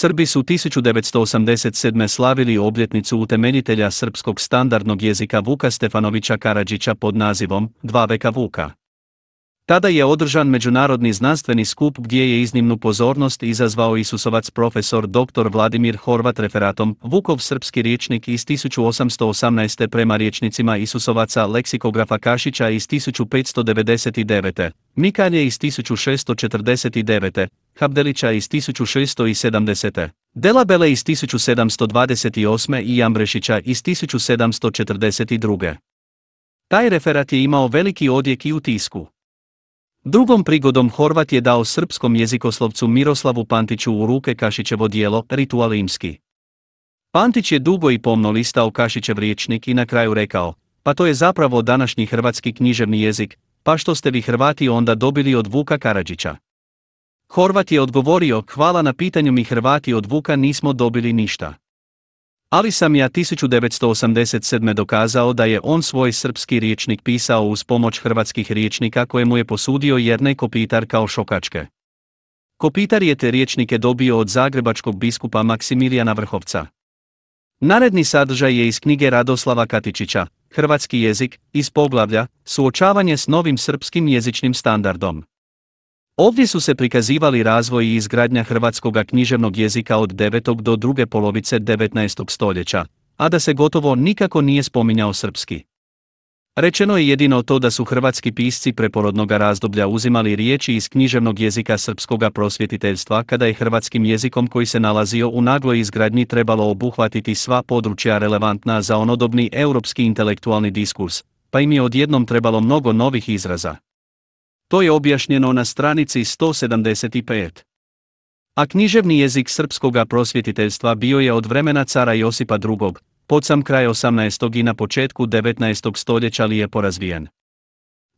Srbi su 1987. slavili obljetnicu utemeljitelja srpskog standardnog jezika Vuka Stefanovića Karadžića pod nazivom Dva veka Vuka. Tada je održan međunarodni znanstveni skup gdje je iznimnu pozornost izazvao Isusovac profesor dr. Vladimir Horvat referatom Vukov srpski riječnik iz 1818. prema riječnicima Isusovaca leksikografa Kašića iz 1599. Mikalje iz 1649. Habdelića iz 1670. Delabele iz 1728. i Ambrešića iz 1742. Taj referat je imao veliki odjek i u tisku. Drugom prigodom Horvat je dao srpskom jezikoslovcu Miroslavu Pantiću u ruke Kašićevo dijelo Ritualimski. Pantić je dugo i pomno listao Kašićev riječnik i na kraju rekao, pa to je zapravo današnji hrvatski književni jezik, pa što ste vi Hrvati onda dobili od Vuka Karadžića. Horvat je odgovorio, hvala na pitanju mi Hrvati od Vuka nismo dobili ništa. Ali sam ja 1987. dokazao da je on svoj srpski riječnik pisao uz pomoć hrvatskih riječnika koje mu je posudio Jernej Kopitar kao šokačke. Kopitar je te riječnike dobio od zagrebačkog biskupa Maksimilijana Vrhovca. Naredni sadržaj je iz knjige Radoslava Katičića, Hrvatski jezik, iz poglavlja, suočavanje s novim srpskim jezičnim standardom. Ovdje su se prikazivali razvoj i izgradnja hrvatskog književnog jezika od 9. do druge polovice 19. stoljeća, a da se gotovo nikako nije spominjao srpski. Rečeno je jedino to da su hrvatski pisci preporodnog razdoblja uzimali riječi iz književnog jezika srpskoga prosvjetiteljstva kada je hrvatskim jezikom koji se nalazio u nagloj izgradnji trebalo obuhvatiti sva područja relevantna za onodobni europski intelektualni diskurs, pa im je odjednom trebalo mnogo novih izraza. To je objašnjeno na stranici 175. A književni jezik srpskoga prosvjetiteljstva bio je od vremena cara Josipa II, pod sam kraj 18. i na početku 19. stoljeća lijepo razvijen.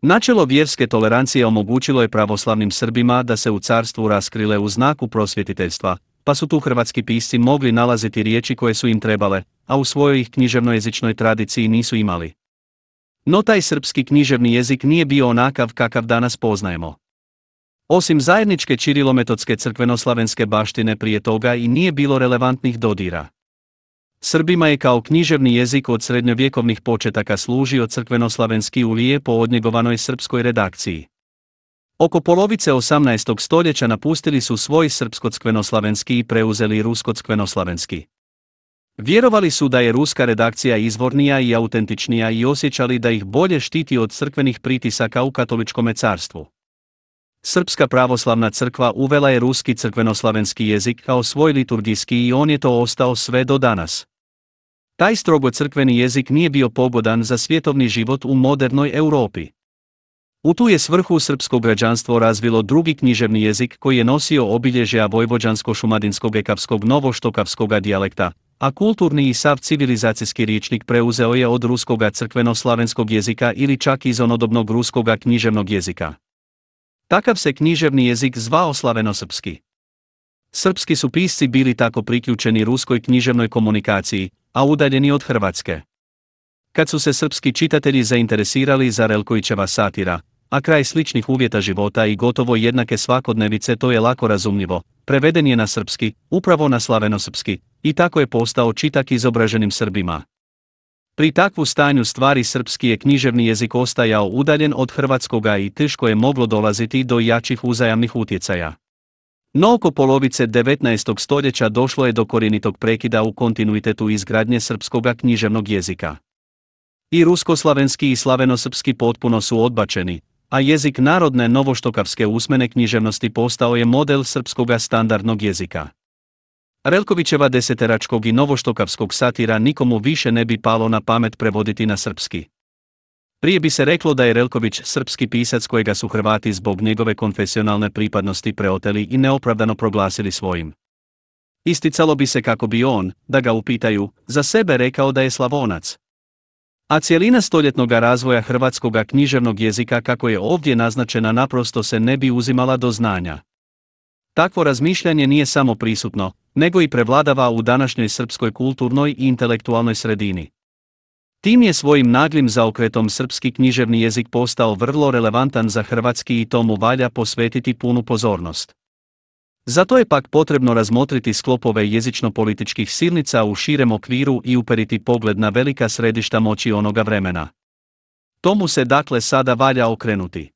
Načelo vjerske tolerancije omogućilo je pravoslavnim Srbima da se u carstvu raskrile u znaku prosvjetiteljstva, pa su tu hrvatski pisci mogli nalaziti riječi koje su im trebale, a u svojoj ih književnojezičnoj tradiciji nisu imali. No taj srpski književni jezik nije bio onakav kakav danas poznajemo. Osim zajedničke čirilometodske crkvenoslavenske baštine prije toga i nije bilo relevantnih dodira. Srbima je kao književni jezik od srednjovjekovnih početaka služio crkvenoslavenski u lijepo odnjegovanoj srpskoj redakciji. Oko polovice 18. stoljeća napustili su svoj srpsko-crkvenoslavenski i preuzeli rusko-crkvenoslavenski. Vjerovali su da je ruska redakcija izvornija i autentičnija i osjećali da ih bolje štiti od crkvenih pritisaka u katoličkom carstvu. Srpska pravoslavna crkva uvela je ruski crkvenoslavenski jezik kao svoj liturgijski i on je to ostao sve do danas. Taj strogo crkveni jezik nije bio pogodan za svjetovni život u modernoj Europi. U tu je svrhu srpsko građanstvo razvilo drugi književni jezik koji je nosio obilježja vojvođansko-šumadinskog ekavskog novoštokavskog dijalekta, a kulturni i sav civilizacijski riječnik preuzeo je od ruskoga crkveno-slavenskog jezika ili čak iz onodobnog ruskoga književnog jezika. Takav se književni jezik zvao slavenosrpski. Srpski su pisci bili tako priključeni ruskoj književnoj komunikaciji, a udaljeni od Hrvatske. Kad su se srpski čitatelji zainteresirali za Relkovićeva satira, a kraj sličnih uvjeta života i gotovo jednake svakodnevice to je lako razumljivo, preveden je na srpski, upravo na slavenosrpski, i tako je postao čitak izobraženim Srbima. Pri takvu stanju stvari srpski je književni jezik ostajao udaljen od hrvatskoga i teško je moglo dolaziti do jačih uzajamnih utjecaja. No oko polovice 19. stoljeća došlo je do korinitog prekida u kontinuitetu izgradnje srpskoga književnog jezika. I ruskoslavenski i slavenosrpski potpuno su odbačeni, a jezik narodne novoštokavske usmene književnosti postao je model srpskoga standardnog jezika. Relkovićeva deseteračkog i novoštokavskog satira nikomu više ne bi palo na pamet prevoditi na srpski. Prije bi se reklo da je Relković srpski pisac kojega su Hrvati zbog njegove konfesionalne pripadnosti preoteli i neopravdano proglasili svojim. Isticalo bi se kako bi on, da ga upitaju, za sebe rekao da je slavonac. A cijelina stoljetnog razvoja hrvatskog književnog jezika kako je ovdje naznačena naprosto se ne bi uzimala do znanja. Takvo razmišljanje nije samo prisutno, nego i prevladava u današnjoj srpskoj kulturnoj i intelektualnoj sredini. Tim je svojim naglim zaokretom srpski književni jezik postao vrlo relevantan za hrvatski i tomu valja posvetiti punu pozornost. Zato je pak potrebno razmotriti sklopove jezično-političkih silnica u širem okviru i uperiti pogled na velika središta moći onoga vremena. Tomu se dakle sada valja okrenuti.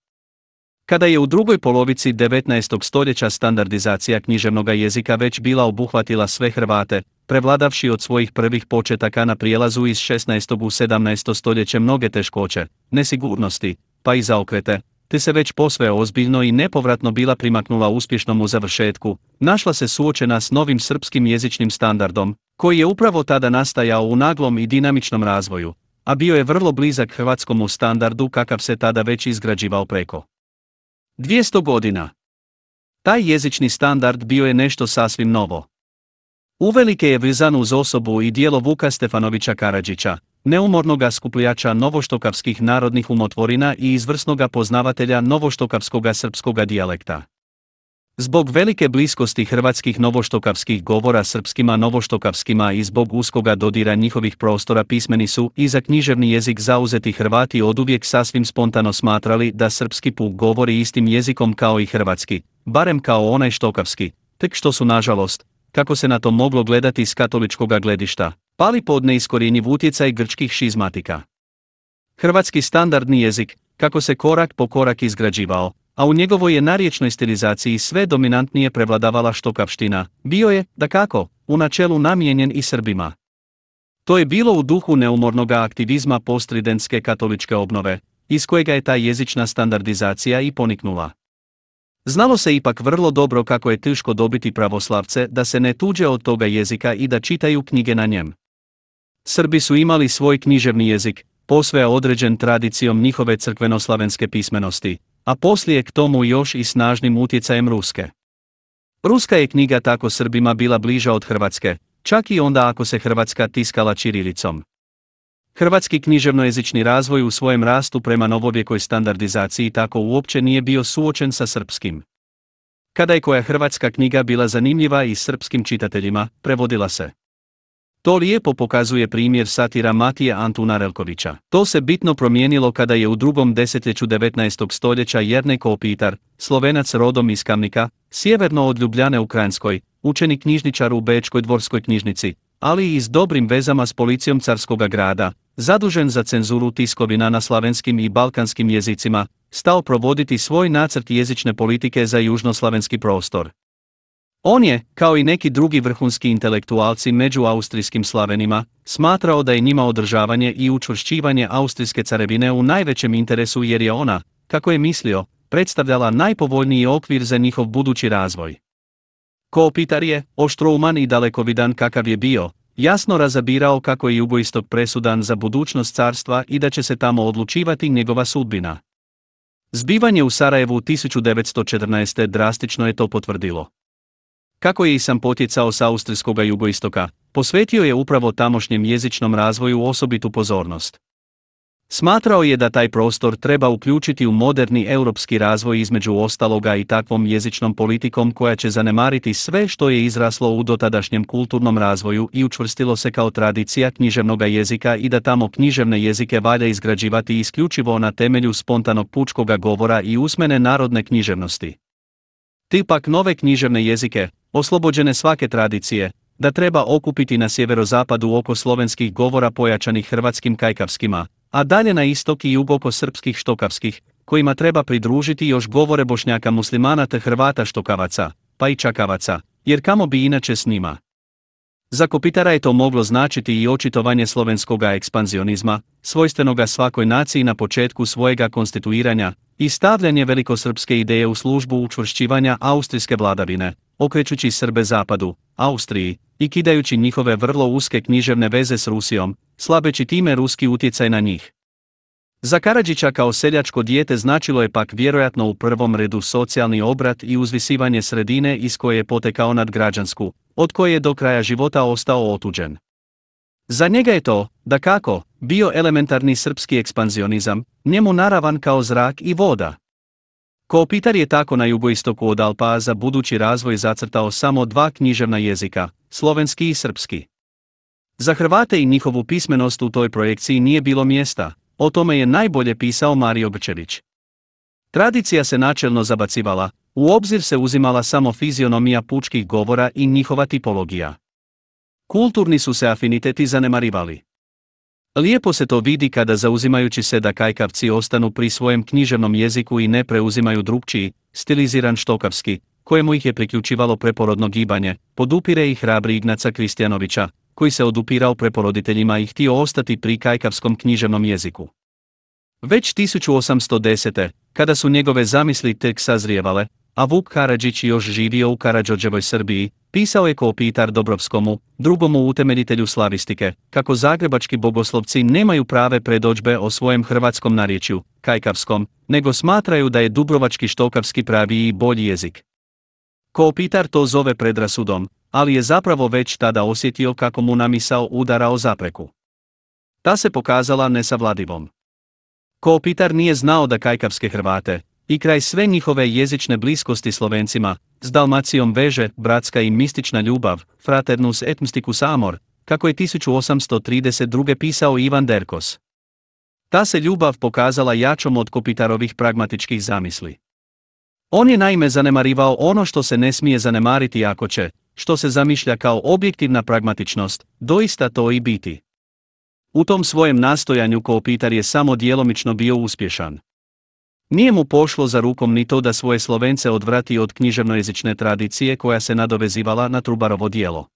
Kada je u drugoj polovici 19. stoljeća standardizacija književnog jezika već bila obuhvatila sve Hrvate, prevladavši od svojih prvih početaka na prijelazu iz 16. u 17. stoljeće mnoge teškoće, nesigurnosti, pa i zaokrete, te se već posve ozbiljno i nepovratno bila primaknula uspješnom u završetku, našla se suočena s novim srpskim jezičnim standardom, koji je upravo tada nastajao u naglom i dinamičnom razvoju, a bio je vrlo blizak hrvatskom standardu kakav se tada već izgrađivao preko 200 godina. Taj jezični standard bio je nešto sasvim novo. Uvelike je vizan uz osobu i dijelo Vuka Stefanovića Karadžića, neumornoga skupljača novoštokavskih narodnih umotvorina i izvrsnoga poznavatelja novoštokavskoga srpskoga dijalekta. Zbog velike bliskosti hrvatskih novoštokavskih govora srpskima novoštokavskima i zbog uskoga dodira njihovih prostora pismeni su i za književni jezik zauzeti Hrvati oduvijek sasvim spontano smatrali da srpski puk govori istim jezikom kao i hrvatski, barem kao onaj štokavski, tek što su nažalost, kako se na to moglo gledati s katoličkoga gledišta, pali pod neiskorjenjiv utjecaj grčkih šizmatika. Hrvatski standardni jezik, kako se korak po korak izgrađivao, a u njegovoj je narječnoj stilizaciji sve dominantnije prevladavala štokavština, bio je, da kako, u načelu namijenjen i Srbima. To je bilo u duhu neumornog aktivizma postridentske katoličke obnove, iz kojega je ta jezična standardizacija i poniknula. Znalo se ipak vrlo dobro kako je teško dobiti pravoslavce da se ne tuđe od toga jezika i da čitaju knjige na njem. Srbi su imali svoj književni jezik, posve određen tradicijom njihove crkvenoslavenske pismenosti, a poslije k tomu još i snažnim utjecajem Ruske. Ruska je knjiga tako Srbima bila bliža od Hrvatske, čak i onda ako se Hrvatska tiskala čirilicom. Hrvatski književnojezični razvoj u svojem rastu prema novovjekoj standardizaciji tako uopće nije bio suočen sa srpskim. Kada je koja hrvatska knjiga bila zanimljiva i srpskim čitateljima, prevodila se. To lijepo pokazuje primjer satira Matija Antuna Relkovića. To se bitno promijenilo kada je u drugom desetljeću 19. stoljeća Jernej Opitar, slovenac rodom iz Kamnika, sjeverno od Ljubljane u Kranjskoj, učenik knjižničar u Bečkoj dvorskoj knjižnici, ali i s dobrim vezama s policijom carskoga grada, zadužen za cenzuru tiskovina na slavenskim i balkanskim jezicima, stao provoditi svoj nacrt jezične politike za južnoslavenski prostor. On je, kao i neki drugi vrhunski intelektualci među austrijskim slavenima, smatrao da je njima održavanje i učvršćivanje austrijske carevine u najvećem interesu jer je ona, kako je mislio, predstavljala najpovoljniji okvir za njihov budući razvoj. Kopitar je, oštrouman i dalekovidan kakav je bio, jasno razabirao kako je jugoistok presudan za budućnost carstva i da će se tamo odlučivati njegova sudbina. Zbivanje u Sarajevu 1914. drastično je to potvrdilo. Kako je i sam potjecao s austrijskoga jugoistoka, posvetio je upravo tamošnjem jezičnom razvoju osobitu pozornost. Smatrao je da taj prostor treba uključiti u moderni europski razvoj između ostaloga i takvom jezičnom politikom koja će zanemariti sve što je izraslo u dotadašnjem kulturnom razvoju i učvrstilo se kao tradicija književnog jezika i da tamo književne jezike valja izgrađivati isključivo na temelju spontanog pučkoga govora i usmene narodne književnosti. Tipak nove književne jezike, oslobođene svake tradicije, da treba okupiti na sjeverozapadu oko slovenskih govora pojačanih hrvatskim kajkavskima, a dalje na istok i jug oko srpskih štokavskih, kojima treba pridružiti još govore bošnjaka muslimana te hrvata štokavaca, pa i čakavaca, jer kamo bi inače s njima. Za Kopitara je to moglo značiti i očitovanje slovenskoga ekspanzionizma, svojstvenoga svakoj naciji na početku svojega konstituiranja, i stavljanje velikosrpske ideje u službu učvršćivanja austrijske vladavine, okrećući Srbe zapadu, Austriji, i kidajući njihove vrlo uske književne veze s Rusijom, slabeći time ruski utjecaj na njih. Za Karadžića kao seljačko dijete značilo je pak vjerojatno u prvom redu socijalni obrat i uzvisivanje sredine iz koje je potekao nad građansku, od koje je do kraja života ostao otuđen. Za njega je to, da kako, bio elementarni srpski ekspanzionizam, njemu naravan kao zrak i voda. Kopitar je tako na jugoistoku od Alpa za budući razvoj zacrtao samo dva književna jezika, slovenski i srpski. Za Hrvate i njihovu pismenost u toj projekciji nije bilo mjesta, o tome je najbolje pisao Mario Grčević. Tradicija se načelno zabacivala, U obzir se uzimala samo fizionomija pučkih govora i njihova tipologija. Kulturni su se afiniteti zanemarivali. Lijepo se to vidi kada zauzimajući se da kajkavci ostanu pri svojem književnom jeziku i ne preuzimaju drugčiji, stiliziran štokavski, kojemu ih je priključivalo preporodno gibanje, podupire i hrabri Ignaca Kristjanovića, koji se odupirao preporoditeljima i htio ostati pri kajkavskom književnom jeziku. Već 1810. kada su njegove zamisli tek sazrijevale, a Vuk Karadžić još živio u Karadžođevoj Srbiji, pisao je ko Pitar Dobrovskomu, drugomu utemeljitelju slavistike, kako zagrebački bogoslovci nemaju prave predođbe o svojem hrvatskom narječju, kajkavskom, nego smatraju da je dubrovački štokavski pravi i bolji jezik. Pitar to zove predrasudom, ali je zapravo već tada osjetio kako mu namisao udara o zapreku. Ta se pokazala nesavladivom. Pitar nije znao da kajkavske Hrvate, i kraj sve njihove jezične bliskosti Slovencima, s Dalmacijom veže, bratska i mistična ljubav, fraternus et mysticus amor, kako je 1832. pisao Ivan Derkos. Ta se ljubav pokazala jačom od Kopitarovih pragmatičkih zamisli. On je naime zanemarivao ono što se ne smije zanemariti ako će, što se zamišlja kao objektivna pragmatičnost, doista to i biti. U tom svojem nastojanju Kopitar je samo djelomično bio uspješan. Nije mu pošlo za rukom ni to da svoje Slovence odvrati od književnojezične tradicije koja se nadovezivala na Trubarovo dijelo.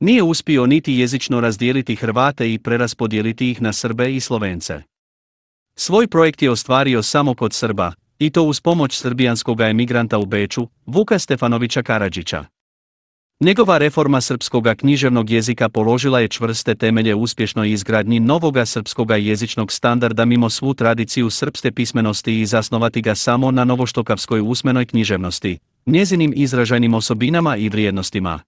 Nije uspio niti jezično razdijeliti Hrvate i preraspodijeliti ih na Srbe i Slovence. Svoj projekt je ostvario samo kod Srba, i to uz pomoć srbijanskog emigranta u Beču, Vuka Stefanovića Karadžića. Njegova reforma srpskoga književnog jezika položila je čvrste temelje uspješnoj izgradnji novoga srpskoga jezičnog standarda mimo svu tradiciju srpske pismenosti i zasnovati ga samo na novoštokavskoj usmenoj književnosti, njezinim izražajnim osobinama i vrijednostima.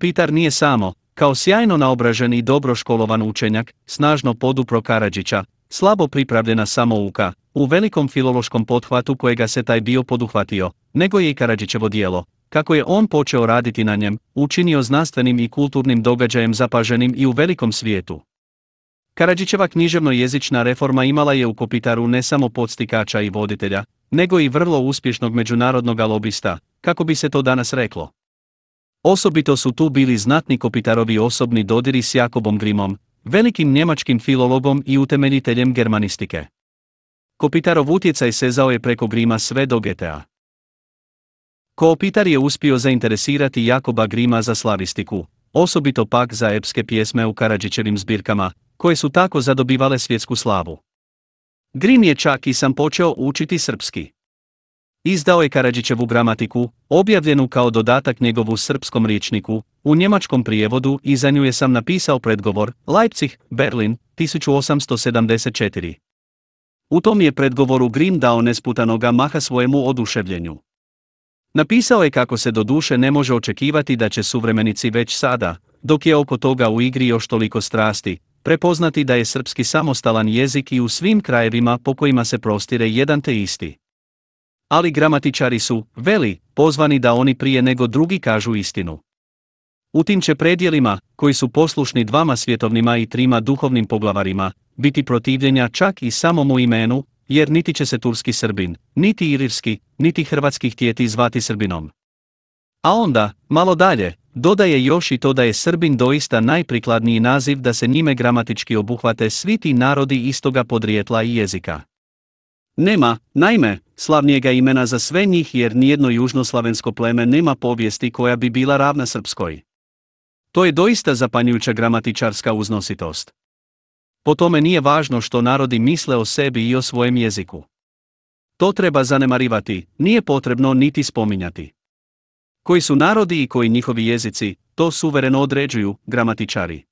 Pitar nije samo, kao sjajno naobražen i dobro školovan učenjak, snažno podupro Karadžića, slabo pripravljena samouka, u velikom filološkom pothvatu kojega se taj bio poduhvatio, nego je i Karadžićevo dijelo, kako je on počeo raditi na njem, učinio znanstvenim i kulturnim događajem zapaženim i u velikom svijetu. Karadžićeva književno-jezična reforma imala je u Kopitaru ne samo podstikača i voditelja, nego i vrlo uspješnog međunarodnog lobista, kako bi se to danas reklo. Osobito su tu bili znatni Kopitarovi osobni dodiri s Jakobom Grimom, velikim njemačkim filologom i utemeljiteljem germanistike. Kopitarov utjecaj sezao je preko Grima sve do GTA. Kopitar je uspio zainteresirati Jakoba Grima za slavistiku, osobito pak za epske pjesme u Karadžićevim zbirkama, koje su tako zadobivale svjetsku slavu. Grim je čak i sam počeo učiti srpski. Izdao je Karadžićevu gramatiku, objavljenu kao dodatak njegovu srpskom riječniku, u njemačkom prijevodu i za nju je sam napisao predgovor, Leipzig, Berlin, 1874. U tom je predgovoru Grim dao nesputanoga maha svojemu oduševljenju. Napisao je kako se do duše ne može očekivati da će suvremenici već sada, dok je oko toga u igri još toliko strasti, prepoznati da je srpski samostalan jezik i u svim krajevima po kojima se prostire jedan te isti. Ali gramatičari su, veli, pozvani da oni prije nego drugi kažu istinu. U tim će predjelima, koji su poslušni dvama svjetovnima i trima duhovnim poglavarima, biti protivljenja čak i samomu imenu, jer niti će se turski srbin, niti irirski, niti hrvatski htjeti zvati srbinom. A onda, malo dalje, dodaje još i to da je srbin doista najprikladniji naziv da se njime gramatički obuhvate svi ti narodi istoga podrijetla i jezika. Nema, naime, slavnijega imena za sve njih jer nijedno južnoslavensko pleme nema povijesti koja bi bila ravna srpskoj. To je doista zapanjujuća gramatičarska uznositost. Po tome nije važno što narodi misle o sebi i o svojem jeziku. To treba zanemarivati, nije potrebno niti spominjati. Koji su narodi i koji njihovi jezici, to suvereno određuju, gramatičari.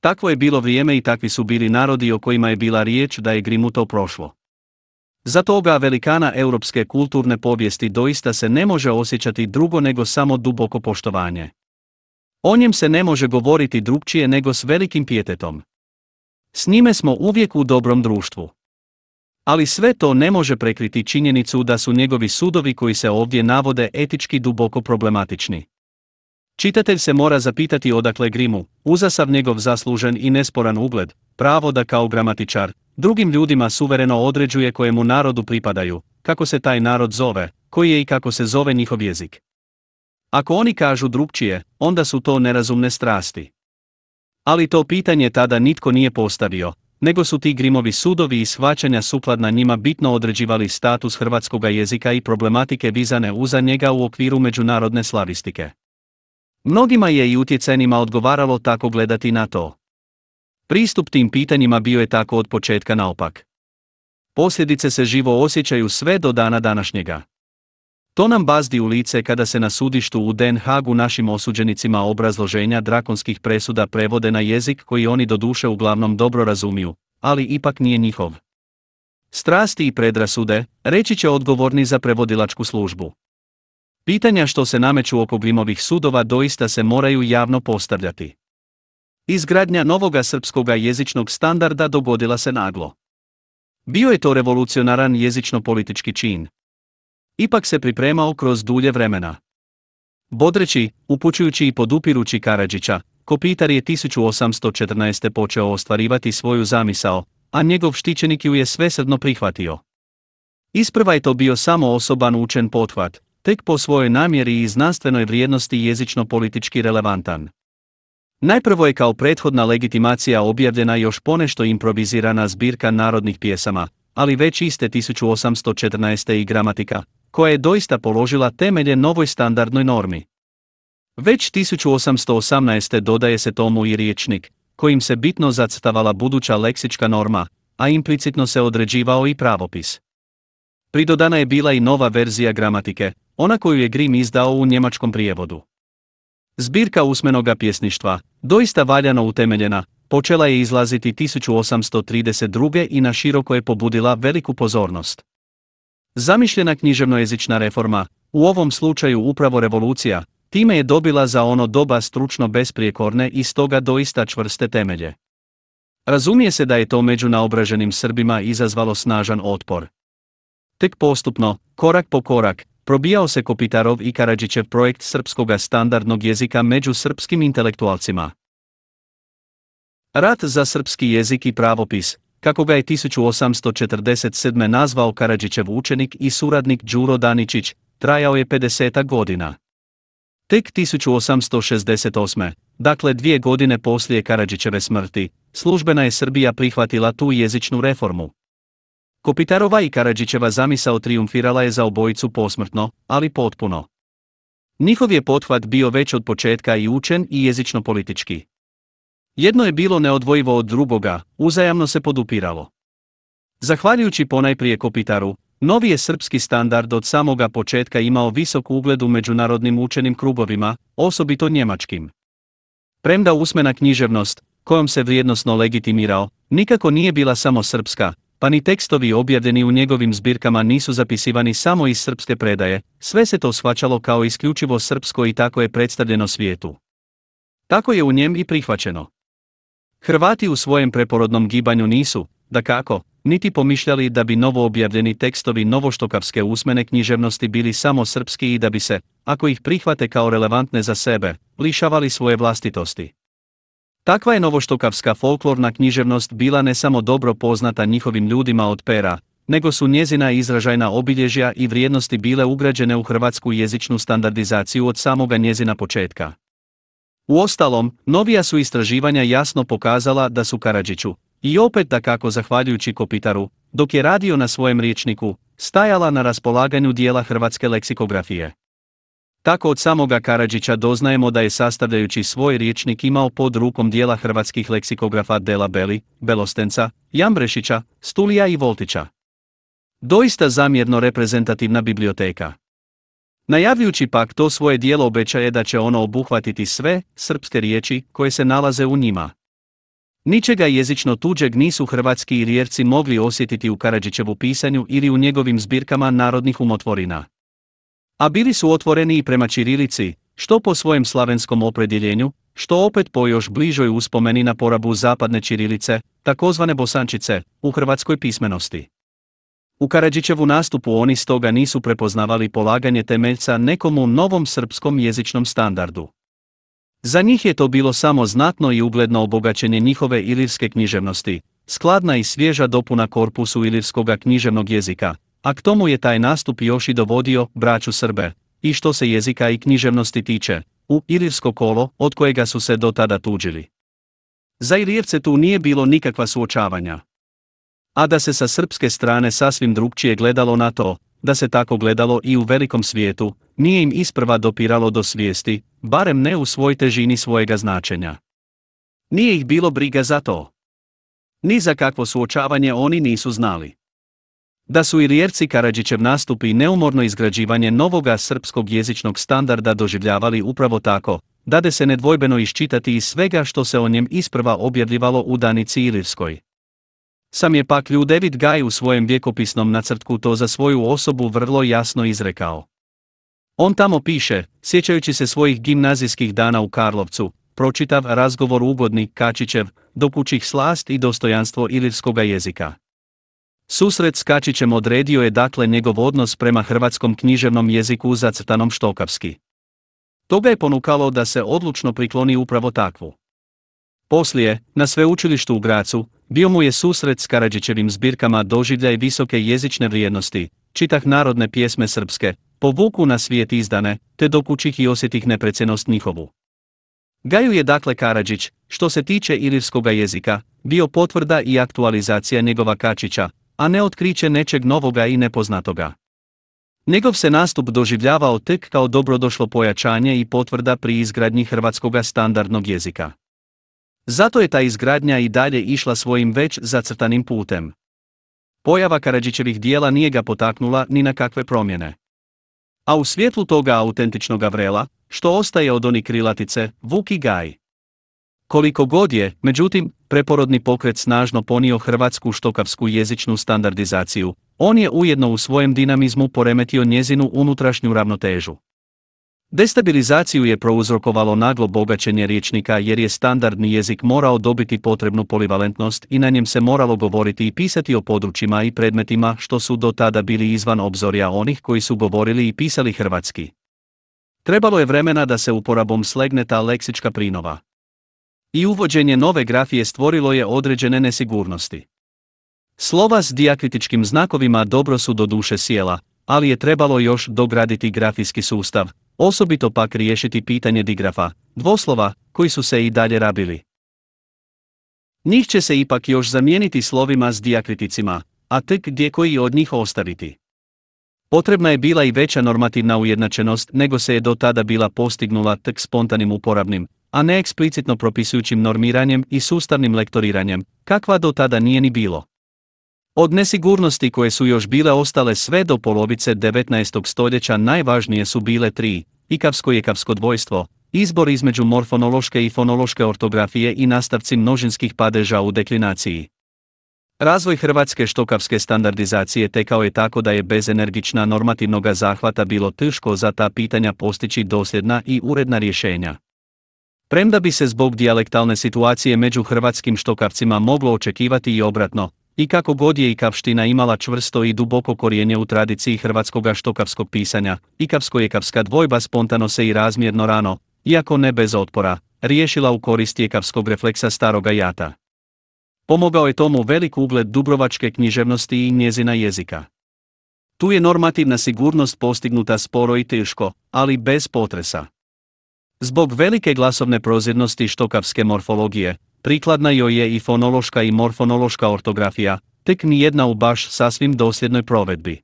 Takvo je bilo vrijeme i takvi su bili narodi o kojima je bila riječ da je Grimu to prošlo. Za toga velikana europske kulturne povijesti doista se ne može osjećati drugo nego samo duboko poštovanje. O njem se ne može govoriti drugčije nego s velikim pijetetom. S njime smo uvijek u dobrom društvu. Ali sve to ne može prekriti činjenicu da su njegovi sudovi koji se ovdje navode etički duboko problematični. Čitatelj se mora zapitati odakle Grimu, uzasav njegov zaslužen i nesporan ugled, pravo da kao gramatičar, drugim ljudima suvereno određuje kojemu narodu pripadaju, kako se taj narod zove, koji je i kako se zove njihov jezik. Ako oni kažu drugčije, onda su to nerazumne strasti. Ali to pitanje tada nitko nije postavio, nego su ti grimovi sudovi i shvaćanja sukladna njima bitno određivali status hrvatskoga jezika i problematike vizane uza njega u okviru međunarodne slavistike. Mnogima je i utjecajnima odgovaralo tako gledati na to. Pristup tim pitanjima bio je tako od početka naopak. Posljedice se živo osjećaju sve do dana današnjega. To nam bazdi u lice kada se na sudištu u Den Hagu našim osuđenicima obrazloženja drakonskih presuda prevode na jezik koji oni do duše uglavnom dobro razumiju, ali ipak nije njihov. Strasti i predrasude, reći će odgovorni za prevodilačku službu. Pitanja što se nameću oko glimovih sudova doista se moraju javno postavljati. Izgradnja novoga srpskoga jezičnog standarda dogodila se naglo. Bio je to revolucionaran jezično-politički čin. Ipak se pripremao kroz dulje vremena. Bodreći, upućujući i podupirući Karadžića, Kopitar je 1814. počeo ostvarivati svoju zamisao, a njegov štićenik ju je svesrdno prihvatio. Isprva je to bio samo osoban učen pothvat, tek po svojoj namjeri i znanstvenoj vrijednosti jezično-politički relevantan. Najprvo je kao prethodna legitimacija objavljena još ponešto improvizirana zbirka narodnih pjesama, ali već iste 1814. i gramatika, koja je doista položila temelje novoj standardnoj normi. Već 1818. dodaje se tomu i riječnik, kojim se bitno zacrtavala buduća leksička norma, a implicitno se određivao i pravopis. Pridodana je bila i nova verzija gramatike, ona koju je Grimm izdao u njemačkom prijevodu. Zbirka usmenoga pjesništva, doista valjano utemeljena, počela je izlaziti 1832. i na široko je pobudila veliku pozornost. Zamišljena književnojezična reforma, u ovom slučaju upravo revolucija, time je dobila za ono doba stručno besprijekorne i stoga doista čvrste temelje. Razumije se da je to među naobraženim Srbima izazvalo snažan otpor. Tek postupno, korak po korak, probijao se Kopitarov i Karadžićev projekt srpskoga standardnog jezika među srpskim intelektualcima. Rat za srpski jezik i pravopis, kako ga je 1847. nazvao Karadžićev učenik i suradnik Đuro Daničić, trajao je 50 godina. Tek 1868. dakle dvije godine poslije Karadžićeve smrti, službena je Srbija prihvatila tu jezičnu reformu. Kopitarova i Karadžićeva zamisao triumfirala je za obojicu posmrtno, ali potpuno. Njihov je pothvat bio već od početka i učen i jezično politički. Jedno je bilo neodvojivo od drugoga, uzajamno se podupiralo. Zahvaljujući ponajprije Kopitaru, novi je srpski standard od samoga početka imao visok ugled u međunarodnim učenim krugovima, osobito njemačkim. Premda usmena književnost, kojom se vrijednosno legitimirao, nikako nije bila samo srpska, pa ni tekstovi objavljeni u njegovim zbirkama nisu zapisivani samo iz srpske predaje, sve se to shvaćalo kao isključivo srpsko i tako je predstavljeno svijetu. Tako je u njem i prihvaćeno. Hrvati u svojem preporodnom gibanju nisu, da kako, niti pomišljali da bi novo objavljeni tekstovi novoštokavske usmene književnosti bili samo srpski i da bi se, ako ih prihvate kao relevantne za sebe, lišavali svoje vlastitosti. Takva je novoštokavska folklorna književnost bila ne samo dobro poznata njihovim ljudima od pera, nego su njezina izražajna obilježja i vrijednosti bile ugrađene u hrvatsku jezičnu standardizaciju od samoga njezina početka. Uostalom, novija su istraživanja jasno pokazala da su Karadžiću, i opet da kako zahvaljujući Kopitaru, dok je radio na svojem riječniku, stajala na raspolaganju dijela hrvatske leksikografije. Tako od samoga Karadžića doznajemo da je sastavljajući svoj riječnik imao pod rukom dijela hrvatskih leksikografa Dela Beli, Belostenca, Jambrešića, Stulija i Voltića. Doista zamjerno reprezentativna biblioteka. Najavljujući pak to svoje dijelo obećaje da će ono obuhvatiti sve srpske riječi koje se nalaze u njima. Ničega jezično tuđeg nisu hrvatski i rijerci mogli osjetiti u Karadžićevu pisanju ili u njegovim zbirkama narodnih umotvorina. A bili su otvoreni i prema Čirilici, što po svojem slavenskom opredjeljenju, što opet po još bližoj uspomeni na porabu zapadne Čirilice, takozvane bosančice, u hrvatskoj pismenosti. U Karadžićevu nastupu oni stoga nisu prepoznavali polaganje temeljca nekomu novom srpskom jezičnom standardu. Za njih je to bilo samo znatno i ugledno obogaćenje njihove ilirske književnosti, skladna i svježa dopuna korpusu ilirskoga književnog jezika, a k tomu je taj nastup još i dovodio braću Srbe, i što se jezika i književnosti tiče, u Ilirsko kolo od kojega su se do tada tuđili. Za Ilijevce tu nije bilo nikakva suočavanja. A da se sa srpske strane sasvim drugčije gledalo na to, da se tako gledalo i u velikom svijetu, nije im isprva dopiralo do svijesti, barem ne u svoj težini svojega značenja. Nije ih bilo briga za to. Ni za kakvo suočavanje oni nisu znali. Da su i Rijerci Karadžićev nastup i neumorno izgrađivanje novoga srpskog jezičnog standarda doživljavali upravo tako, dade se nedvojbeno iščitati iz svega što se o njem isprva objavljivalo u Danici Ilirskoj. Sam je pak David Gaj u svojem vjekopisnom nacrtku to za svoju osobu vrlo jasno izrekao. On tamo piše, sjećajući se svojih gimnazijskih dana u Karlovcu, pročitav razgovor ugodni Kačićev, dokućih slast i dostojanstvo ilirskoga jezika. Susret s Kačićem odredio je dakle njegov odnos prema hrvatskom književnom jeziku zacrtanom štokavski. To ga je ponukalo da se odlučno prikloni upravo takvu. Poslije, na sveučilištu u Gracu, bio mu je susret s Karadžićevim zbirkama doživljaj visoke jezične vrijednosti, čitah narodne pjesme srpske, po vuku na svijet izdane, te dokućih i osjetih neprecenost njihovu. Gaju je dakle Karadžić, što se tiče ilirskoga jezika, bio potvrda i aktualizacija njegova Kačića, a ne otkriće nečeg novoga i nepoznatoga. Njegov se nastup doživljavao tek kao dobrodošlo pojačanje i potvrda pri izgradnji hrvatskoga standardnog jezika. Zato je ta izgradnja i dalje išla svojim već zacrtanim putem. Pojava Karadžićevih dijela nije ga potaknula ni na kakve promjene. A u svjetlu toga autentičnog vrela, što ostaje od oni krilatice, Vuki Gaj. Koliko god je, međutim, preporodni pokret snažno ponio hrvatsku štokavsku jezičnu standardizaciju, on je ujedno u svojem dinamizmu poremetio njezinu unutrašnju ravnotežu. Destabilizaciju je prouzrokovalo naglo bogaćenje riječnika jer je standardni jezik morao dobiti potrebnu polivalentnost i na njem se moralo govoriti i pisati o područjima i predmetima što su do tada bili izvan obzorja onih koji su govorili i pisali hrvatski. Trebalo je vremena da se uporabom slegne ta leksička prinova. I uvođenje nove grafije stvorilo je određene nesigurnosti. Slova s dijakritičkim znakovima dobro su do duše sjela, ali je trebalo još dograditi grafijski sustav, osobito pak riješiti pitanje digrafa, dvoslova, koji su se i dalje rabili. Njih će se ipak još zamijeniti slovima s dijakriticima, a tek gdje koji od njih ostaviti. Potrebna je bila i veća normativna ujednačenost nego se je do tada bila postignula tek spontanim uporabnim, a ne eksplicitno propisujućim normiranjem i sustavnim lektoriranjem, kakva do tada nije ni bilo. Od nesigurnosti koje su još bile ostale sve do polovice 19. stoljeća najvažnije su bile tri, ikavsko i ekavsko dvojstvo, izbor između morfonološke i fonološke ortografije i nastavci množinskih padeža u deklinaciji. Razvoj hrvatske štokavske standardizacije tekao je tako da je bez energična normativnoga zahvata bilo teško za ta pitanja postići dosljedna i uredna rješenja. Premda bi se zbog dijalektalne situacije među hrvatskim štokavcima moglo očekivati i obratno, i kako god je ikavština imala čvrsto i duboko korijenje u tradiciji hrvatskoga štokavskog pisanja, ikavsko-jekavska dvojba spontano se i razmjerno rano, iako ne bez otpora, riješila u korist jekavskog refleksa staroga jata. Pomogao je tomu velik ugled dubrovačke književnosti i njezina jezika. Tu je normativna sigurnost postignuta sporo i teško, ali bez potresa. Zbog velike glasovne prozirnosti štokavske morfologije, prikladna joj je i fonološka i morfonološka ortografija, tek nijedna u baš sasvim dosljednoj provedbi.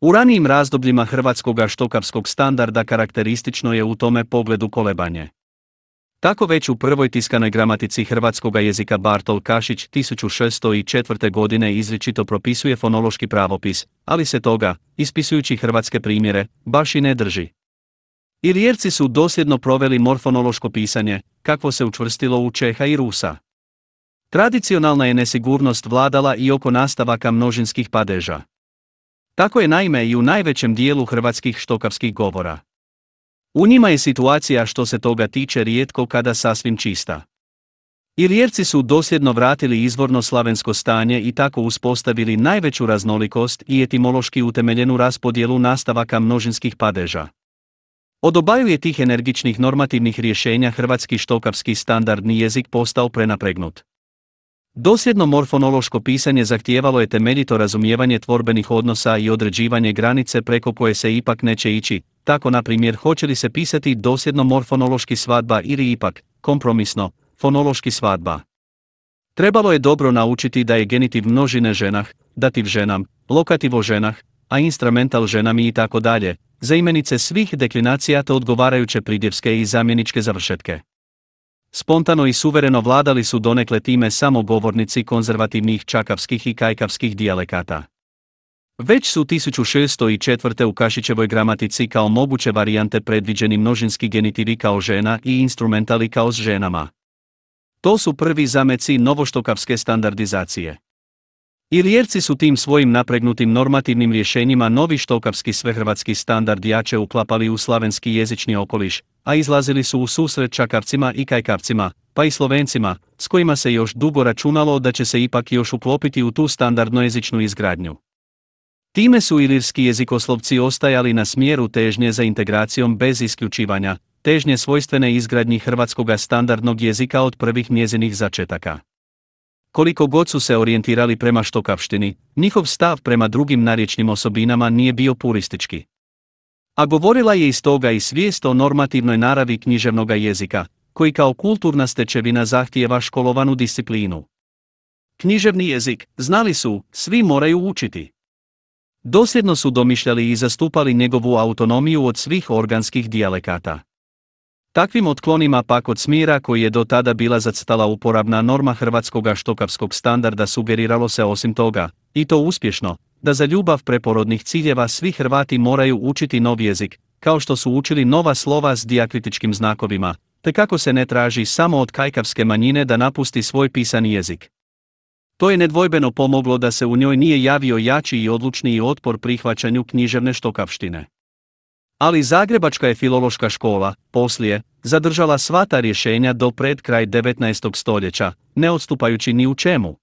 U ranijim razdobljima hrvatskoga štokavskog standarda karakteristično je u tome pogledu kolebanje. Tako već u prvoj tiskanoj gramatici hrvatskoga jezika Bartol Kašić 1604. godine izričito propisuje fonološki pravopis, ali se toga, ispisujući hrvatske primjere, baš i ne drži. Ilijerci su dosljedno proveli morfonološko pisanje, kakvo se učvrstilo u Čeha i Rusa. Tradicionalna je nesigurnost vladala i oko nastavaka množinskih padeža. Tako je naime i u najvećem dijelu hrvatskih štokavskih govora. U njima je situacija što se toga tiče rijetko kada sasvim čista. Ilijerci su dosljedno vratili izvorno slavensko stanje i tako uspostavili najveću raznolikost i etimološki utemeljenu raspodjelu nastavaka množinskih padeža. Od obaju tih energičnih normativnih rješenja hrvatski štokavski standardni jezik postao prenapregnut. Dosljedno morfonološko pisanje zahtijevalo je temeljito razumijevanje tvorbenih odnosa i određivanje granice preko koje se ipak neće ići, tako na primjer hoće li se pisati dosljedno morfonološki svadba ili ipak, kompromisno, fonološki svadba. Trebalo je dobro naučiti da je genitiv množine ženah, dativ ženam, lokativo ženah, a instrumental ženami i tako dalje, za imenice svih deklinacija te odgovarajuće pridjevske i zamjeničke završetke. Spontano i suvereno vladali su donekle time samo govornici konzervativnih čakavskih i kajkavskih dijalekata. Već su 1604. u Kašićevoj gramatici kao moguće varijante predviđeni množinski genitivi kao žena i instrumentali kao s ženama. To su prvi zameci novoštokavske standardizacije. Ilijerci su tim svojim napregnutim normativnim rješenjima novi štokavski svehrvatski standard jače uklapali u slavenski jezični okoliš, a izlazili su u susret čakavcima i kajkavcima, pa i slovencima, s kojima se još dugo računalo da će se ipak još uklopiti u tu standardno jezičnu izgradnju. Time su ilirski jezikoslovci ostajali na smjeru težnje za integracijom bez isključivanja, težnje svojstvene izgradnji hrvatskoga standardnog jezika od prvih njezinih začetaka. Koliko god su se orijentirali prema štokavštini, njihov stav prema drugim narječnim osobinama nije bio puristički. A govorila je iz toga i svijest o normativnoj naravi književnog jezika, koji kao kulturna stečevina zahtijeva školovanu disciplinu. Književni jezik, znali su, svi moraju učiti. Dosljedno su domišljali i zastupali njegovu autonomiju od svih organskih dijalekata. Takvim otklonima pak od smira koji je do tada bila zactala uporabna norma hrvatskoga štokavskog standarda sugeriralo se osim toga, i to uspješno, da za ljubav preporodnih ciljeva svi Hrvati moraju učiti nov jezik, kao što su učili nova slova s dijakritičkim znakovima, te kako se ne traži samo od kajkavske manjine da napusti svoj pisani jezik. To je nedvojbeno pomoglo da se u njoj nije javio jači i odlučniji otpor prihvaćanju književne štokavštine. Ali Zagrebačka je filološka škola, poslije, zadržala sva ta rješenja do pred kraj 19. stoljeća, ne odstupajući ni u čemu.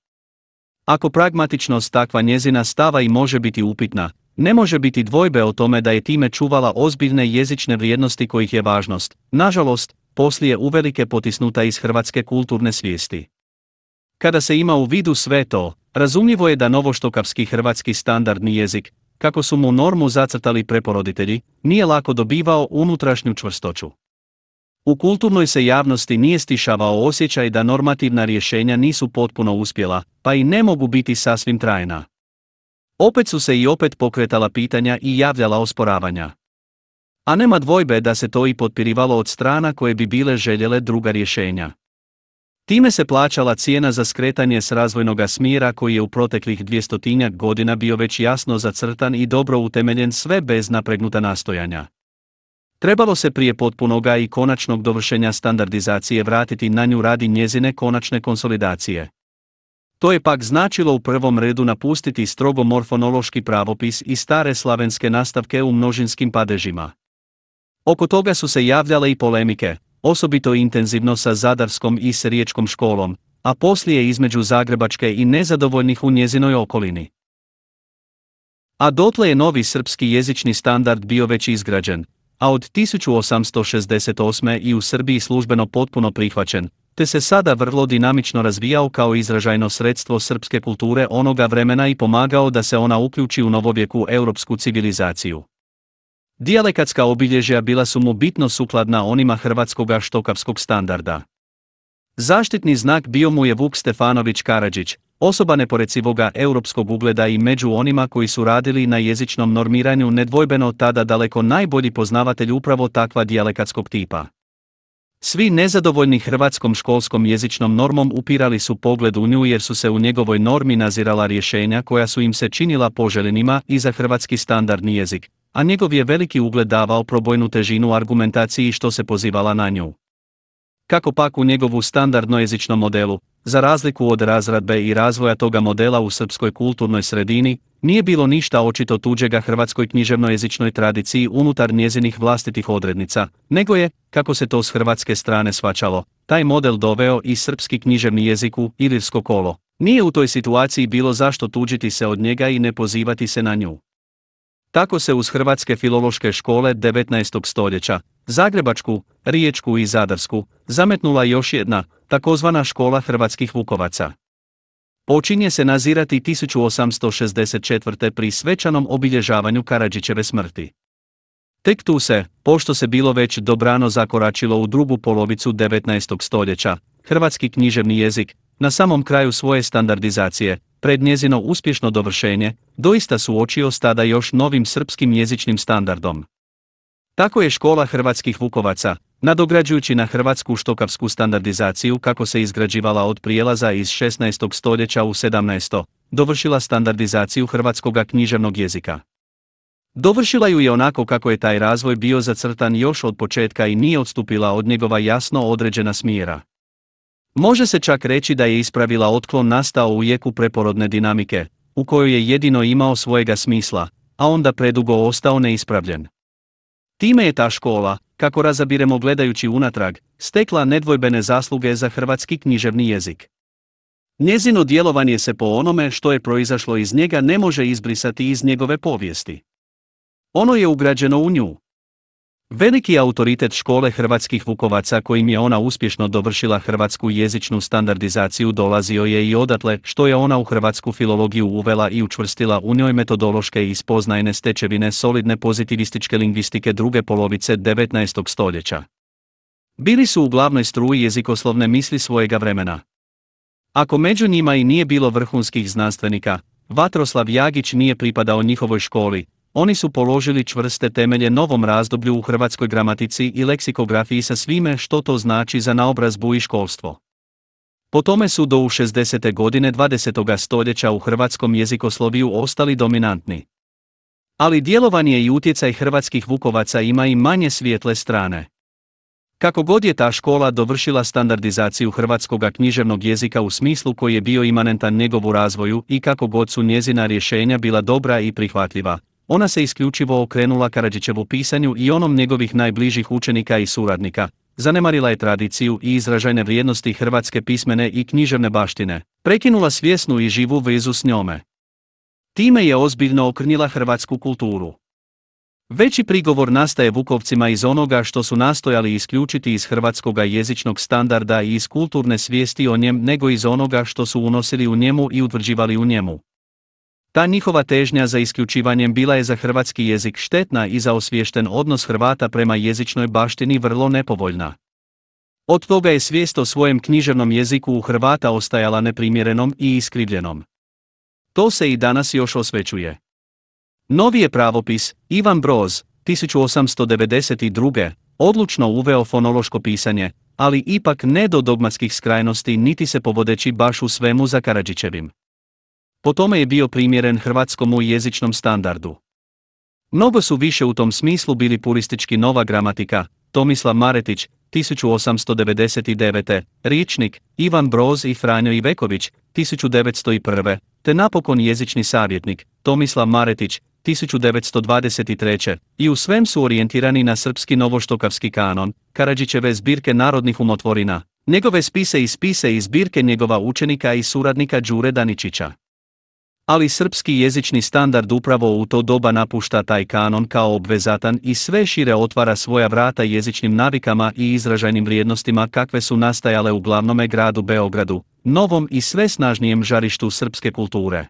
Ako pragmatičnost takva njezina stava i može biti upitna, ne može biti dvojbe o tome da je time čuvala ozbiljne jezične vrijednosti kojih je važnost, nažalost, poslije uvelike potisnuta iz hrvatske kulturne svijesti. Kada se ima u vidu sve to, razumljivo je da novoštokavski hrvatski standardni jezik, kako su mu normu zacrtali preporoditelji, nije lako dobivao unutrašnju čvrstoću. U kulturnoj se javnosti nije stišavao osjećaj da normativna rješenja nisu potpuno uspjela, pa i ne mogu biti sasvim trajna. Opet su se i opet pokretala pitanja i javljala osporavanja. A nema dvojbe da se to i potpirivalo od strana koje bi bile željele druga rješenja. Time se plaćala cijena za skretanje s razvojnoga smira koji je u proteklih dvijestotinjak godina bio već jasno zacrtan i dobro utemeljen sve bez napregnuta nastojanja. Trebalo se prije potpunoga i konačnog dovršenja standardizacije vratiti na nju radi njezine konačne konsolidacije. To je pak značilo u prvom redu napustiti strogo morfonološki pravopis i stare slavenske nastavke u množinskim padežima. Oko toga su se javljale i polemike, osobito intenzivno sa Zadarskom i s Riječkom školom, a poslije između Zagrebačke i nezadovoljnih u njezinoj okolini. A dotle je novi srpski jezični standard bio već izgrađen, a od 1868. i u Srbiji službeno potpuno prihvaćen, te se sada vrlo dinamično razvijao kao izražajno sredstvo srpske kulture onoga vremena i pomagao da se ona uključi u novovjeku europsku civilizaciju. Dijalekatska obilježja bila su mu bitno sukladna onima hrvatskoga štokavskog standarda. Zaštitni znak bio mu je Vuk Stefanović Karadžić, osoba neporecivoga europskog ugleda i među onima koji su radili na jezičnom normiranju nedvojbeno tada daleko najbolji poznavatelj upravo takva dijalekatskog tipa. Svi nezadovoljni hrvatskom školskom jezičnom normom upirali su pogled u nju jer su se u njegovoj normi nazirala rješenja koja su im se činila poželjenima i za hrvatski standardni jezik, a njegov je veliki ugled davao probojnu težinu argumentaciji što se pozivala na nju. Kako pak u njegovu standardno jezičnom modelu, za razliku od razradbe i razvoja toga modela u srpskoj kulturnoj sredini, nije bilo ništa očito tuđega hrvatskoj književnojezičnoj tradiciji unutar njezinih vlastitih odrednica, nego je, kako se to s hrvatske strane svačalo, taj model doveo i srpski književni jezik u ilirsko kolo. Nije u toj situaciji bilo zašto tuđiti se od njega i ne pozivati se na nju. Tako se uz hrvatske filološke škole 19. stoljeća, Zagrebačku, Riječku i Zadarsku, zametnula još jedna, takozvana škola hrvatskih vukovaca. počinje se nazirati 1864. pri svečanom obilježavanju Karadžićeve smrti. Tek tu se, pošto se bilo već dobrano zakoračilo u drugu polovicu 19. stoljeća, hrvatski književni jezik, na samom kraju svoje standardizacije, pred njezino uspješno dovršenje, doista suočio stada još novim srpskim jezičnim standardom. Tako je škola hrvatskih vukovaca, nadograđujući na hrvatsku štokavsku standardizaciju kako se izgrađivala od prijelaza iz 16. stoljeća u 17. dovršila standardizaciju hrvatskoga književnog jezika. Dovršila ju je onako kako je taj razvoj bio zacrtan još od početka i nije odstupila od njegova jasno određena smjera. Može se čak reći da je ispravila otklon nastao u jeku preporodne dinamike, u kojoj je jedino imao svojega smisla, a onda predugo ostao neispravljen. Time je ta škola, kako razabiremo gledajući unatrag, stekla nedvojbene zasluge za hrvatski književni jezik. Njezino djelovanje se po onome što je proizašlo iz njega ne može izbrisati iz njegove povijesti. Ono je ugrađeno u nju. Veliki autoritet škole hrvatskih vukovaca kojim je ona uspješno dovršila hrvatsku jezičnu standardizaciju dolazio je i odatle što je ona u hrvatsku filologiju uvela i učvrstila u njoj metodološke i spoznajne stečevine solidne pozitivističke lingvistike druge polovice 19. stoljeća. Bili su u glavnoj struji jezikoslovne misli svojega vremena. Ako među njima i nije bilo vrhunskih znanstvenika, Vatroslav Jagić nije pripadao njihovoj školi, oni su položili čvrste temelje novom razdoblju u hrvatskoj gramatici i leksikografiji sa svime što to znači za naobrazbu i školstvo. Po tome su do u 60. godine 20. stoljeća u hrvatskom jezikosloviju ostali dominantni. Ali djelovanje i utjecaj hrvatskih vukovaca ima i manje svijetle strane. Kako god je ta škola dovršila standardizaciju hrvatskoga književnog jezika u smislu koji je bio imanentan njegovu razvoju i kako god su njezina rješenja bila dobra i prihvatljiva, ona se isključivo okrenula Karadžićevu pisanju i onom njegovih najbližih učenika i suradnika, zanemarila je tradiciju i izražajne vrijednosti hrvatske pismene i književne baštine, prekinula svjesnu i živu vezu s njome. Time je ozbiljno okrnjila hrvatsku kulturu. Veći prigovor nastaje Vukovcima iz onoga što su nastojali isključiti iz hrvatskoga jezičnog standarda i iz kulturne svijesti o njem nego iz onoga što su unosili u njemu i utvrđivali u njemu. Ta njihova težnja za isključivanjem bila je za hrvatski jezik štetna i za osviješten odnos Hrvata prema jezičnoj baštini vrlo nepovoljna. Od toga je svijest o svojem književnom jeziku u Hrvata ostajala neprimjerenom i iskrivljenom. To se i danas još osvećuje. Novi je pravopis, Ivan Broz, 1892. odlučno uveo fonološko pisanje, ali ipak ne do dogmatskih skrajnosti niti se povodeći baš u svemu za Karadžićevim. Po tome je bio primjeren hrvatskomu jezičnom standardu. Mnogo su više u tom smislu bili puristički nova gramatika, Tomislav Maretić, 1899. Riječnik, Ivan Broz i Franjo Iveković, 1901. te napokon jezični savjetnik, Tomislav Maretić, 1923. i u svem su orijentirani na srpski novoštokavski kanon, Karadžićeve zbirke narodnih umotvorina, njegove spise i spise i zbirke njegova učenika i suradnika Đure Daničića ali srpski jezični standard upravo u to doba napušta taj kanon kao obvezatan i sve šire otvara svoja vrata jezičnim navikama i izražajnim vrijednostima kakve su nastajale u glavnome gradu Beogradu, novom i sve snažnijem žarištu srpske kulture.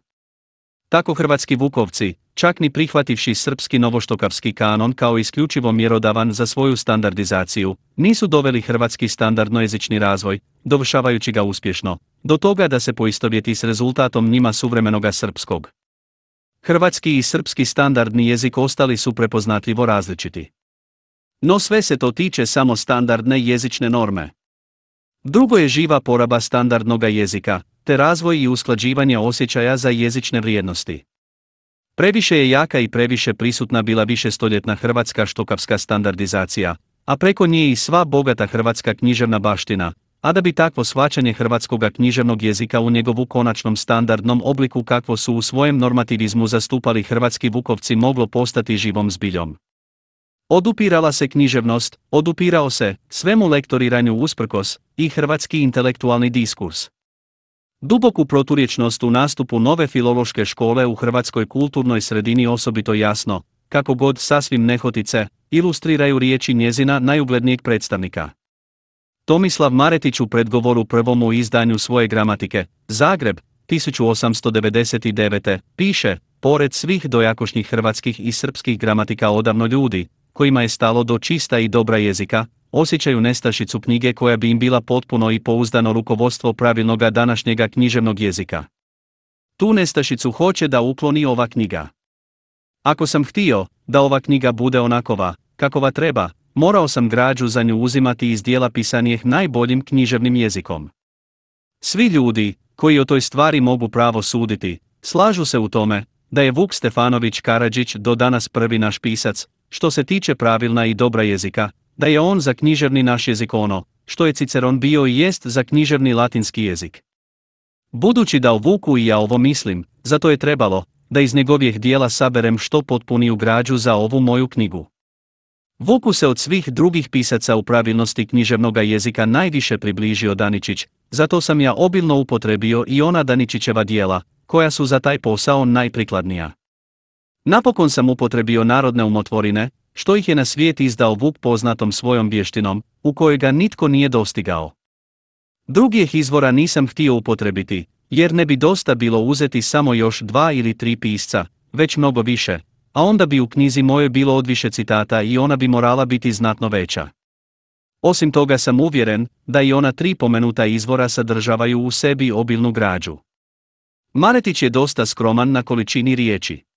Tako hrvatski vukovci, čak ni prihvativši srpski novoštokavski kanon kao isključivo mjerodavan za svoju standardizaciju, nisu doveli hrvatski standardnojezični razvoj, dovršavajući ga uspješno, do toga da se poistovjeti s rezultatom njima suvremenoga srpskog. Hrvatski i srpski standardni jezik ostali su prepoznatljivo različiti. No sve se to tiče samo standardne jezične norme. Drugo je živa poraba standardnoga jezika, te razvoj i usklađivanje osjećaja za jezične vrijednosti. Previše je jaka i previše prisutna bila višestoljetna hrvatska štokavska standardizacija, a preko nje i sva bogata hrvatska književna baština, a da bi takvo svačanje hrvatskoga književnog jezika u njegovu konačnom standardnom obliku kakvo su u svojem normativizmu zastupali hrvatski vukovci moglo postati živom zbiljom. Odupirala se književnost, odupirao se, svemu lektoriranju usprkos, i hrvatski intelektualni diskurs. Duboku proturječnost u nastupu nove filološke škole u hrvatskoj kulturnoj sredini osobito jasno, kako god sasvim nehotice, ilustriraju riječi njezina najuglednijeg predstavnika. Tomislav Maretić u predgovoru prvomu izdanju svoje gramatike, Zagreb, 1899. piše, pored svih dojakošnjih hrvatskih i srpskih gramatika odavno ljudi, kojima je stalo do čista i dobra jezika, osjećaju nestašicu knjige koja bi im bila potpuno i pouzdano rukovodstvo pravilnoga današnjega književnog jezika. Tu nestašicu hoće da ukloni ova knjiga. Ako sam htio da ova knjiga bude onakova, kakova treba, morao sam građu za nju uzimati iz dijela pisanijeh najboljim književnim jezikom. Svi ljudi, koji o toj stvari mogu pravo suditi, slažu se u tome, da je Vuk Stefanović Karadžić do danas prvi naš pisac, što se tiče pravilna i dobra jezika, da je on za književni naš jezik ono, što je Ciceron bio i jest za književni latinski jezik. Budući da o Vuku i ja ovo mislim, zato je trebalo, da iz njegovih dijela saberem što potpuniju građu za ovu moju knjigu. Vuku se od svih drugih pisaca u pravilnosti književnog jezika najviše približio Daničić, zato sam ja obilno upotrebio i ona Daničićeva dijela, koja su za taj posao najprikladnija. Napokon sam upotrebio narodne umotvorine, što ih je na svijet izdao Vuk poznatom svojom vještinom, u kojoj ga nitko nije dostigao. Drugih izvora nisam htio upotrebiti, jer ne bi dosta bilo uzeti samo još dva ili tri pisca, već mnogo više, a onda bi u knjizi moje bilo odviše citata i ona bi morala biti znatno veća. Osim toga sam uvjeren da i ona tri pomenuta izvora sadržavaju u sebi obilnu građu. Maretić je dosta skroman na količini riječi.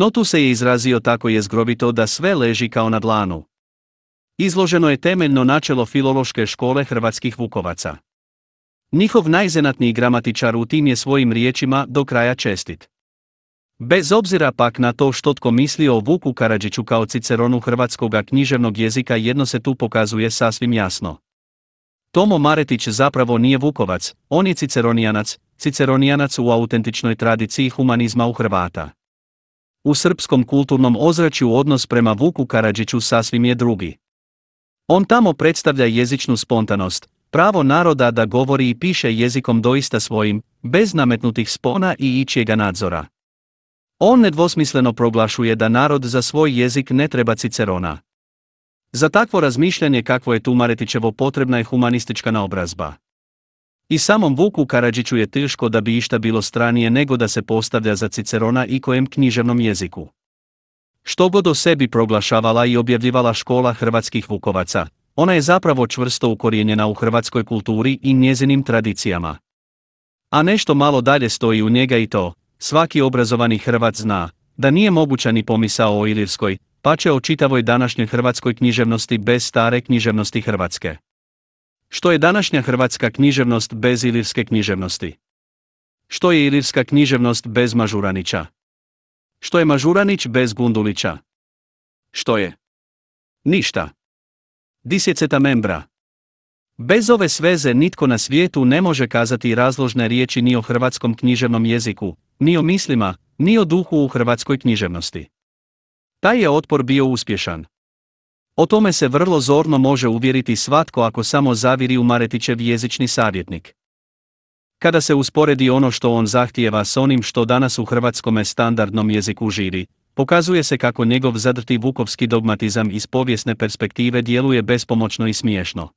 No tu se je izrazio tako jezgrovito da sve leži kao na dlanu. Izloženo je temeljno načelo filološke škole hrvatskih vukovaca. Njihov najzenatniji gramatičar u tim je svojim riječima do kraja čestit. Bez obzira pak na to što tko misli o Vuku Karadžiću kao ciceronu hrvatskoga književnog jezika jedno se tu pokazuje sasvim jasno. Tomo Maretić zapravo nije Vukovac, on je ciceronijanac, ciceronijanac u autentičnoj tradiciji humanizma u Hrvata. U srpskom kulturnom ozračju odnos prema Vuku Karadžiću sasvim je drugi. On tamo predstavlja jezičnu spontanost, pravo naroda da govori i piše jezikom doista svojim, bez nametnutih spona i ičijega nadzora. On nedvosmisleno proglašuje da narod za svoj jezik ne treba Cicerona. Za takvo razmišljanje kakvo je tu Maretićevo potrebna je humanistička naobrazba. I samom Vuku Karadžiću je teško da bi išta bilo stranije nego da se postavlja za Cicerona i kojem književnom jeziku. Što god o sebi proglašavala i objavljivala škola hrvatskih vukovaca, ona je zapravo čvrsto ukorijenjena u hrvatskoj kulturi i njezinim tradicijama. A nešto malo dalje stoji u njega i to, svaki obrazovani Hrvat zna, da nije moguća ni pomisao o Ilirskoj, pa će o čitavoj današnjoj hrvatskoj književnosti bez stare književnosti Hrvatske. Što je današnja hrvatska književnost bez ilirske književnosti? Što je ilirska književnost bez Mažuranića? Što je Mažuranić bez Gundulića? Što je? Ništa. Disjeceta membra. Bez ove sveze nitko na svijetu ne može kazati razložne riječi ni o hrvatskom književnom jeziku, ni o mislima, ni o duhu u hrvatskoj književnosti. Taj je otpor bio uspješan. O tome se vrlo zorno može uvjeriti svatko ako samo zaviri u Maretićev jezični savjetnik. Kada se usporedi ono što on zahtijeva s onim što danas u hrvatskome standardnom jeziku žiri, pokazuje se kako njegov zadrti vukovski dogmatizam iz povijesne perspektive djeluje bespomoćno i smiješno.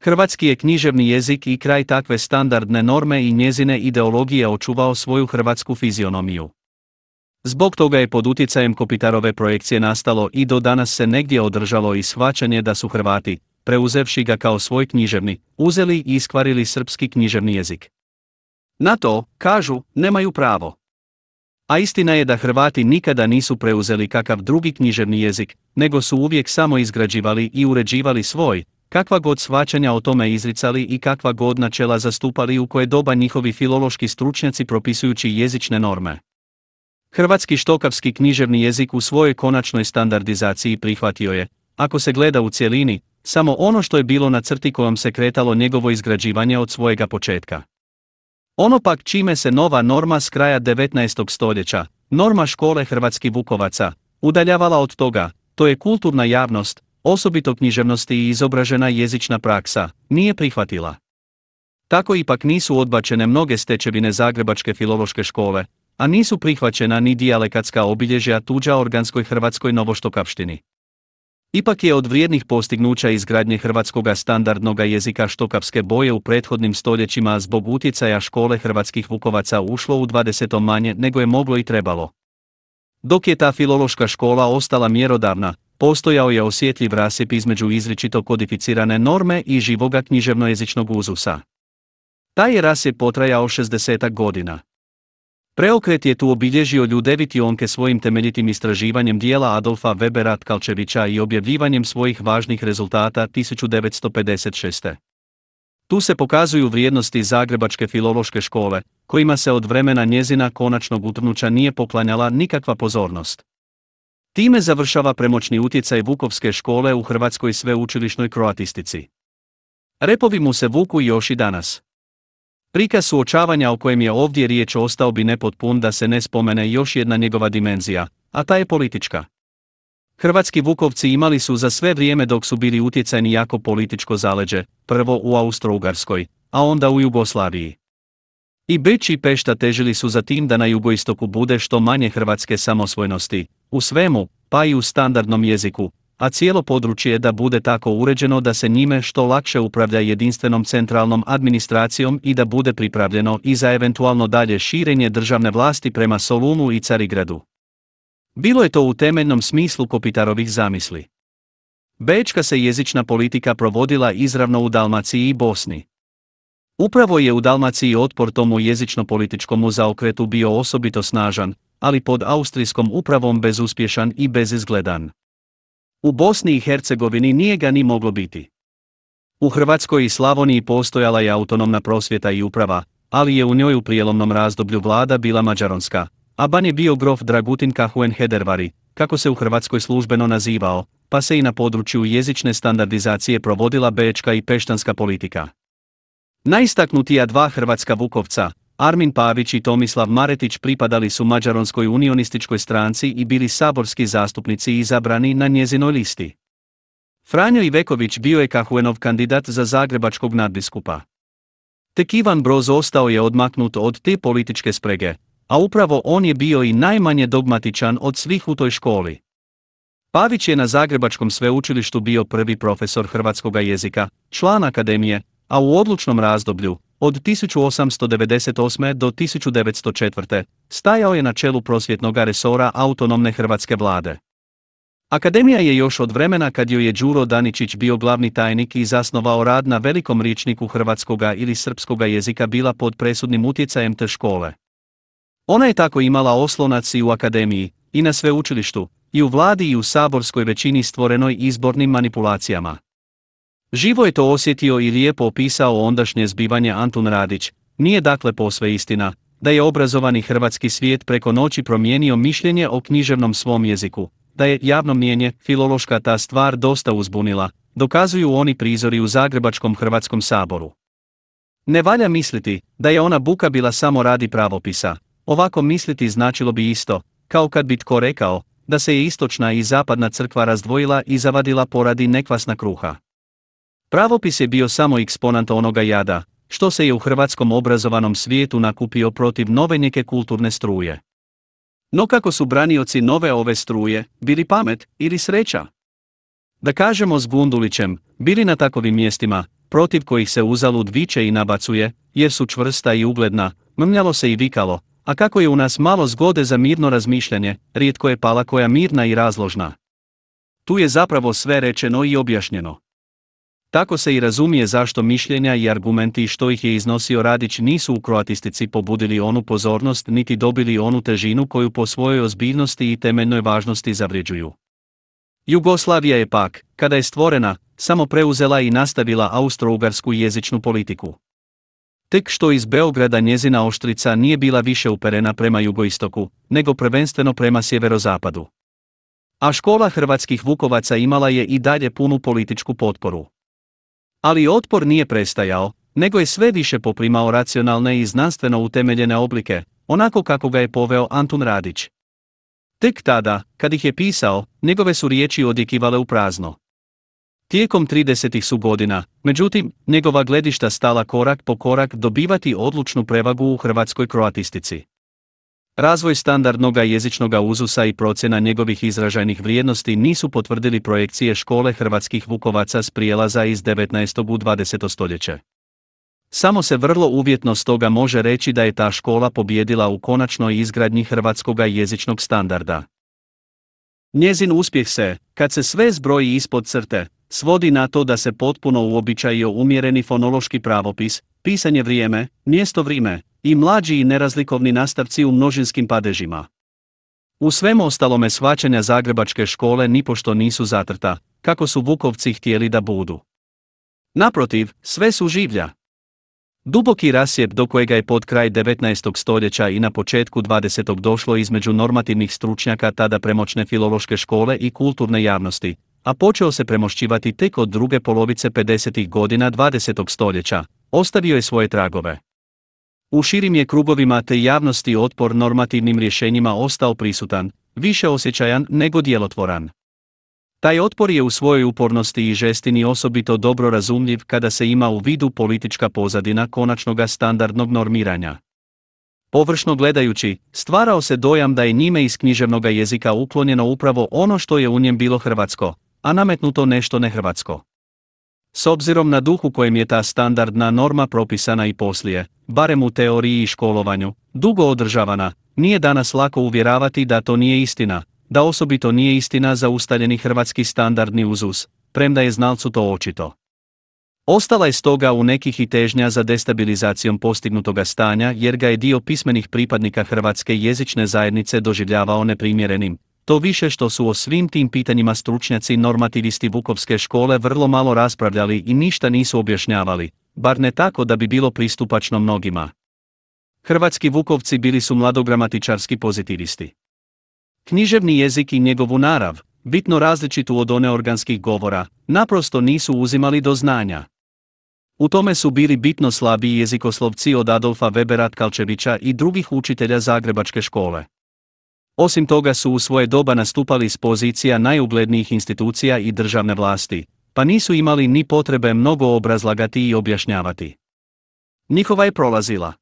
Hrvatski je književni jezik i kraj takve standardne norme i njezine ideologije očuvao svoju hrvatsku fizionomiju. Zbog toga je pod utjecajem Kopitarove projekcije nastalo i do danas se negdje održalo i shvaćanje da su Hrvati, preuzevši ga kao svoj književni, uzeli i iskvarili srpski književni jezik. Na to, kažu, nemaju pravo. A istina je da Hrvati nikada nisu preuzeli kakav drugi književni jezik, nego su uvijek samo izgrađivali i uređivali svoj, kakva god svačanja o tome izricali i kakva god načela zastupali u koje doba njihovi filološki stručnjaci propisujući jezične norme. Hrvatski štokavski književni jezik u svojoj konačnoj standardizaciji prihvatio je, ako se gleda u cjelini, samo ono što je bilo na crti kojom se kretalo njegovo izgrađivanje od svojega početka. Ono pak čime se nova norma s kraja 19. stoljeća, norma škole hrvatskih vukovaca, udaljavala od toga, to je kulturna javnost, osobito književnosti i izobražena jezična praksa, nije prihvatila. Tako ipak nisu odbačene mnoge stečevine Zagrebačke filološke škole, a nisu prihvaćena ni dijalekatska obilježja tuđa organskoj hrvatskoj novoštokavštini. Ipak je od vrijednih postignuća izgradnje hrvatskoga standardnog jezika štokavske boje u prethodnim stoljećima zbog utjecaja škole hrvatskih vukovaca ušlo u 20. manje nego je moglo i trebalo. Dok je ta filološka škola ostala mjerodavna, postojao je osjetljiv rasip između izričito kodificirane norme i živoga književnojezičnog uzusa. Taj je rasip potrajao 60 godina. Preokret je tu obilježio ljudeviti onke svojim temeljitim istraživanjem dijela Adolfa Webera Tkalčevića i objavljivanjem svojih važnih rezultata 1956. Tu se pokazuju vrijednosti Zagrebačke filološke škole, kojima se od vremena njezina konačnog utrnuća nije poklanjala nikakva pozornost. Time završava premoćni utjecaj Vukovske škole u Hrvatskoj sveučilišnoj kroatistici. Repovi mu se vuku još i danas. Prikaz suočavanja o kojem je ovdje riječ ostao bi nepotpun da se ne spomene još jedna njegova dimenzija, a ta je politička. Hrvatski Vukovci imali su za sve vrijeme dok su bili utjecajni jako političko zaleđe, prvo u Austro-Ugarskoj, a onda u Jugoslaviji. I Beč i Pešta težili su za tim da na jugoistoku bude što manje hrvatske samosvojnosti, u svemu, pa i u standardnom jeziku, a cijelo područje da bude tako uređeno da se njime što lakše upravlja jedinstvenom centralnom administracijom i da bude pripravljeno i za eventualno dalje širenje državne vlasti prema Solunu i Carigradu. Bilo je to u temeljnom smislu Kopitarovih zamisli. Bečka se jezična politika provodila izravno u Dalmaciji i Bosni. Upravo je u Dalmaciji otpor tomu jezično-političkomu zaokretu bio osobito snažan, ali pod austrijskom upravom bezuspješan i bezizgledan. U Bosni i Hercegovini nije ga ni moglo biti. U Hrvatskoj i Slavoniji postojala je autonomna prosvjeta i uprava, ali je u njoj u prijelomnom razdoblju vlada bila mađaronska, a ban je bio grof Dragutin Kahuen Hedervari, kako se u Hrvatskoj službeno nazivao, pa se i na području jezične standardizacije provodila bečka i peštanska politika. Najistaknutija dva hrvatska vukovca, Armin Pavić i Tomislav Maretić pripadali su Mađaronskoj unionističkoj stranci i bili saborski zastupnici izabrani na njezinoj listi. Franjo Iveković bio je Kahuenov kandidat za zagrebačkog nadbiskupa. Tek Ivan Broz ostao je odmaknut od te političke sprege, a upravo on je bio i najmanje dogmatičan od svih u toj školi. Pavić je na Zagrebačkom sveučilištu bio prvi profesor hrvatskoga jezika, član akademije, a u odlučnom razdoblju, od 1898. do 1904. stajao je na čelu prosvjetnog resora autonomne hrvatske vlade. Akademija je još od vremena kad joj je Đuro Daničić bio glavni tajnik i zasnovao rad na velikom ričniku hrvatskoga ili srpskoga jezika bila pod presudnim utjecajem te škole. Ona je tako imala oslonac i u akademiji, i na sveučilištu, i u vladi i u saborskoj većini stvorenoj izbornim manipulacijama. Živo je to osjetio i lijepo opisao ondašnje zbivanje Antun Radić, nije dakle posve istina, da je obrazovani hrvatski svijet preko noći promijenio mišljenje o književnom svom jeziku, da je javno mjenje, filološka ta stvar dosta uzbunila, dokazuju oni prizori u Zagrebačkom Hrvatskom saboru. Ne valja misliti da je ona buka bila samo radi pravopisa, ovako misliti značilo bi isto, kao kad bi tko rekao, da se je istočna i zapadna crkva razdvojila i zavadila poradi nekvasna kruha. Pravopis je bio samo eksponant onoga jada, što se je u hrvatskom obrazovanom svijetu nakupio protiv nove neke kulturne struje. No kako su branioci nove ove struje, bili pamet ili sreća? Da kažemo s Gundulićem, bili na takovim mjestima, protiv kojih se uzalud viče i nabacuje, jer su čvrsta i ugledna, mrmljalo se i vikalo, a kako je u nas malo zgode za mirno razmišljanje, rijetko je pala koja mirna i razložna. Tu je zapravo sve rečeno i objašnjeno. Tako se i razumije zašto mišljenja i argumenti što ih je iznosio Radić nisu u kroatistici pobudili onu pozornost niti dobili onu težinu koju po svojoj ozbiljnosti i temeljnoj važnosti zavređuju. Jugoslavija je pak, kada je stvorena, samo preuzela i nastavila austro-ugarsku jezičnu politiku. Tek što iz Beograda njezina oštrica nije bila više uperena prema jugoistoku, nego prvenstveno prema sjeverozapadu. A škola hrvatskih vukovaca imala je i dalje punu političku potporu. Ali otpor nije prestajao, nego je sve više poprimao racionalne i znanstveno utemeljene oblike, onako kako ga je poveo Antun Radić. Tek tada, kad ih je pisao, njegove su riječi odjekivale u prazno. Tijekom 30. su godina, međutim, njegova gledišta stala korak po korak dobivati odlučnu prevagu u hrvatskoj kroatistici. Razvoj standardnoga jezičnoga uzusa i procjena njegovih izražajnih vrijednosti nisu potvrdili projekcije škole hrvatskih vukovaca s prijelaza iz 19. u 20. stoljeće. Samo se vrlo uvjetno stoga može reći da je ta škola pobjedila u konačnoj izgradnji hrvatskoga jezičnog standarda. Njezin uspjeh se, kad se sve zbroji ispod crte, svodi na to da se potpuno uobičajio umjereni fonološki pravopis, pisanje vrijeme, mjesto vrime, i mlađi i nerazlikovni nastavci u množinskim padežima. U svemu ostalome svačanja Zagrebačke škole nipošto nisu zatrta, kako su Vukovci htjeli da budu. Naprotiv, sve su življa. Duboki rasjep do kojega je pod kraj 19. stoljeća i na početku 20. došlo između normativnih stručnjaka tada premoćne filološke škole i kulturne javnosti, a počeo se premošćivati tek od druge polovice 50. godina 20. stoljeća, ostavio je svoje tragove. U širim je krugovima te javnosti otpor normativnim rješenjima ostao prisutan, više osjećajan nego djelotvoran. Taj otpor je u svojoj upornosti i žestini osobito dobro razumljiv kada se ima u vidu politička pozadina konačnoga standardnog normiranja. Površno gledajući, stvarao se dojam da je njime iz književnoga jezika uklonjeno upravo ono što je u njem bilo hrvatsko, a nametnuto nešto nehrvatsko. S obzirom na duh u kojem je ta standardna norma propisana i poslije, barem u teoriji i školovanju, dugo održavana, nije danas lako uvjeravati da to nije istina, da osobito nije istina za ustaljeni hrvatski standardni uzus, premda je znalcu to očito. Ostala je stoga u nekih i težnja za destabilizacijom postignutoga stanja jer ga je dio pismenih pripadnika hrvatske jezične zajednice doživljavao neprimjerenim, to više što su o svim tim pitanjima stručnjaci normativisti Vukovske škole vrlo malo raspravljali i ništa nisu objašnjavali, bar ne tako da bi bilo pristupačno mnogima. Hrvatski Vukovci bili su mladogramatičarski pozitivisti. Književni jezik i njegovu narav, bitno različitu od one organskih govora, naprosto nisu uzimali do znanja. U tome su bili bitno slabiji jezikoslovci od Adolfa Webera Tkalčevića i drugih učitelja Zagrebačke škole. Osim toga su u svoje doba nastupali s pozicija najuglednijih institucija i državne vlasti, pa nisu imali ni potrebe mnogo obrazlagati i objašnjavati. Njihova je prolazila.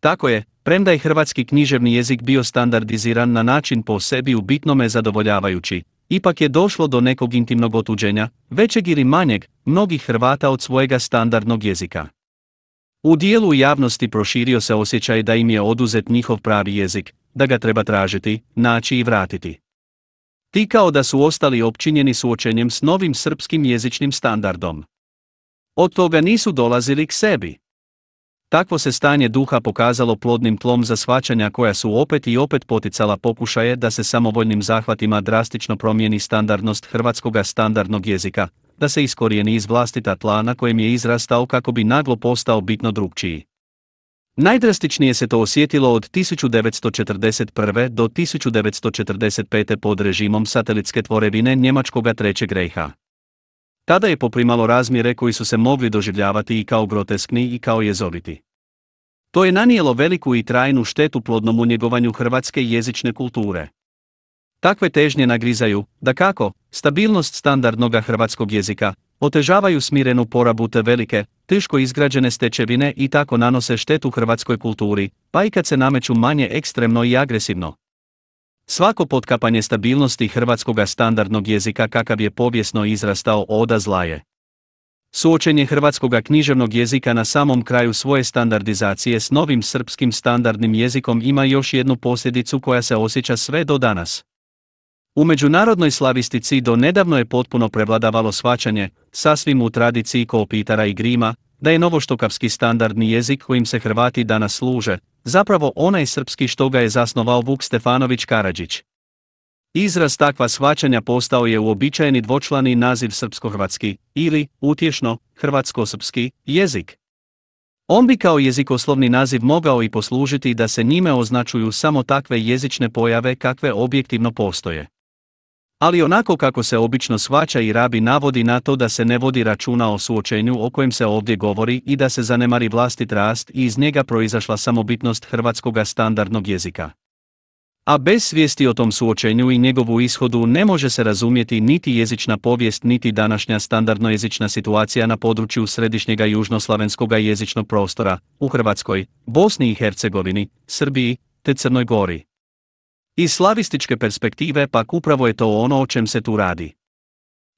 Tako je, premda je hrvatski književni jezik bio standardiziran na način po sebi u bitnome zadovoljavajući, ipak je došlo do nekog intimnog otuđenja, većeg ili manjeg, mnogih Hrvata od svojega standardnog jezika. U dijelu javnosti proširio se osjećaj da im je oduzet njihov pravi jezik, da ga treba tražiti, naći i vratiti. Ti kao da su ostali općinjeni suočenjem s novim srpskim jezičnim standardom. Od toga nisu dolazili k sebi. Takvo se stanje duha pokazalo plodnim tlom za shvaćanja koja su opet i opet poticala pokušaje da se samovoljnim zahvatima drastično promijeni standardnost hrvatskoga standardnog jezika, da se iskorijeni iz vlastita tla na kojem je izrastao kako bi naglo postao bitno drugčiji. Najdrastičnije se to osjetilo od 1941. do 1945. pod režimom satelitske tvorevine Njemačkoga trećeg rejha. Tada je poprimalo razmjere koji su se mogli doživljavati i kao groteskni i kao jezoviti. To je nanijelo veliku i trajnu štetu plodnom unjegovanju hrvatske jezične kulture. Takve težnje nagrizaju, da kako, stabilnost standardnog hrvatskog jezika, otežavaju smirenu porabu te velike, teško izgrađene stečevine i tako nanose štetu hrvatskoj kulturi, pa i kad se nameću manje ekstremno i agresivno. Svako potkapanje stabilnosti hrvatskoga standardnog jezika kakav je povijesno izrastao oda zlaje. Suočenje hrvatskoga književnog jezika na samom kraju svoje standardizacije s novim srpskim standardnim jezikom ima još jednu posljedicu koja se osjeća sve do danas. U međunarodnoj slavistici do nedavno je potpuno prevladavalo svačanje, sasvim u tradiciji Kolpitara i Grima, da je novoštokavski standardni jezik kojim se Hrvati danas služe, zapravo onaj srpski što ga je zasnovao Vuk Stefanović Karadžić. Izraz takva shvaćanja postao je uobičajeni dvočlani naziv srpsko-hrvatski, ili, utješno, hrvatsko-srpski, jezik. On bi kao jezikoslovni naziv mogao i poslužiti da se njime označuju samo takve jezične pojave kakve objektivno postoje. Ali onako kako se obično svača i rabi navodi na to da se ne vodi računa o suočenju o kojem se ovdje govori i da se zanemari vlastit rast i iz njega proizašla samobitnost hrvatskoga standardnog jezika. A bez svijesti o tom suočenju i njegovu ishodu ne može se razumjeti niti jezična povijest niti današnja standardno jezična situacija na području središnjega južnoslavenskoga jezičnog prostora, u Hrvatskoj, Bosni i Hercegovini, Srbiji, te Crnoj Gori. Iz slavističke perspektive pak upravo je to ono o čem se tu radi.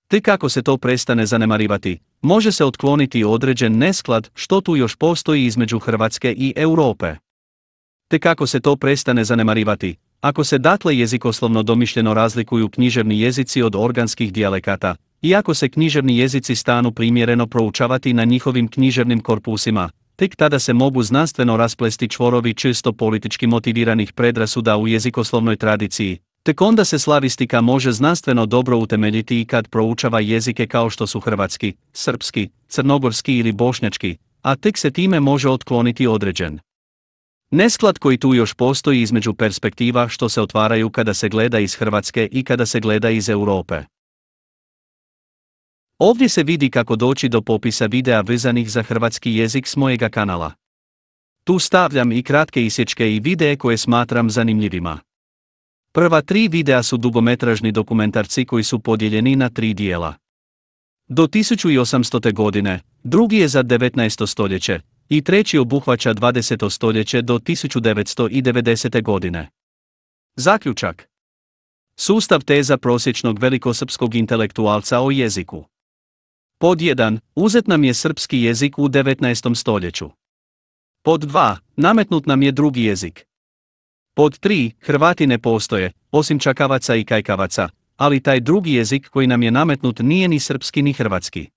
Tek kako se to prestane zanemarivati, može se otkloniti određen nesklad što tu još postoji između Hrvatske i Europe. Te kako se to prestane zanemarivati, ako se datle jezikoslovno domišljeno razlikuju književni jezici od organskih dijalekata, iako se književni jezici stanu primjereno proučavati na njihovim književnim korpusima, tek tada se mogu znanstveno rasplesti čvorovi čisto politički motiviranih predrasuda u jezikoslovnoj tradiciji, tek onda se slavistika može znanstveno dobro utemeljiti i kad proučava jezike kao što su hrvatski, srpski, crnogorski ili bošnjački, a tek se time može otkloniti određen. Nesklad koji tu još postoji između perspektiva što se otvaraju kada se gleda iz Hrvatske i kada se gleda iz Europe. Ovdje se vidi kako doći do popisa videa vezanih za hrvatski jezik s mojega kanala. Tu stavljam i kratke isječke i videe koje smatram zanimljivima. Prva tri videa su dugometražni dokumentarci koji su podijeljeni na tri dijela. Do 1800. godine, drugi je za 19. stoljeće, i treći obuhvaća 20. stoljeće do 1990. godine. Zaključak Sustav teza prosječnog velikosrpskog intelektualca o jeziku. Pod 1. Uzet nam je srpski jezik u 19. stoljeću. Pod 2. Nametnut nam je drugi jezik. Pod 3. Hrvati ne postoje, osim čakavaca i kajkavaca, ali taj drugi jezik koji nam je nametnut nije ni srpski ni hrvatski.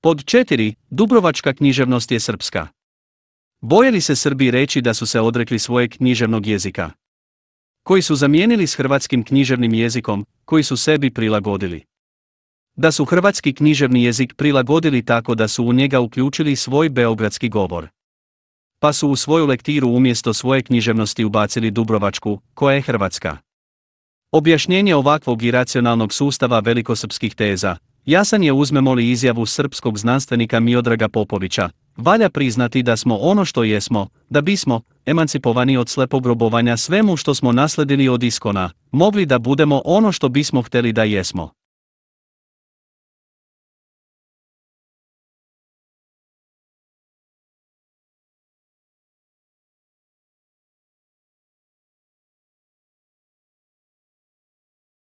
Pod 4. Dubrovačka književnost je srpska. Boje li se Srbi reći da su se odrekli svojeg književnog jezika? Koji su zamijenili s hrvatskim književnim jezikom, koji su sebi prilagodili. Da su hrvatski književni jezik prilagodili tako da su u njega uključili svoj beogradski govor. Pa su u svoju lektiru umjesto svoje književnosti ubacili Dubrovačku, koja je hrvatska. Objašnjenje ovakvog iracionalnog sustava velikosrpskih teza, jasan je uzmemo li izjavu srpskog znanstvenika Miodraga Popovića, valja priznati da smo ono što jesmo, da bismo, emancipovani od slepog robovanja svemu što smo nasledili od iskona, mogli da budemo ono što bismo htjeli da jesmo.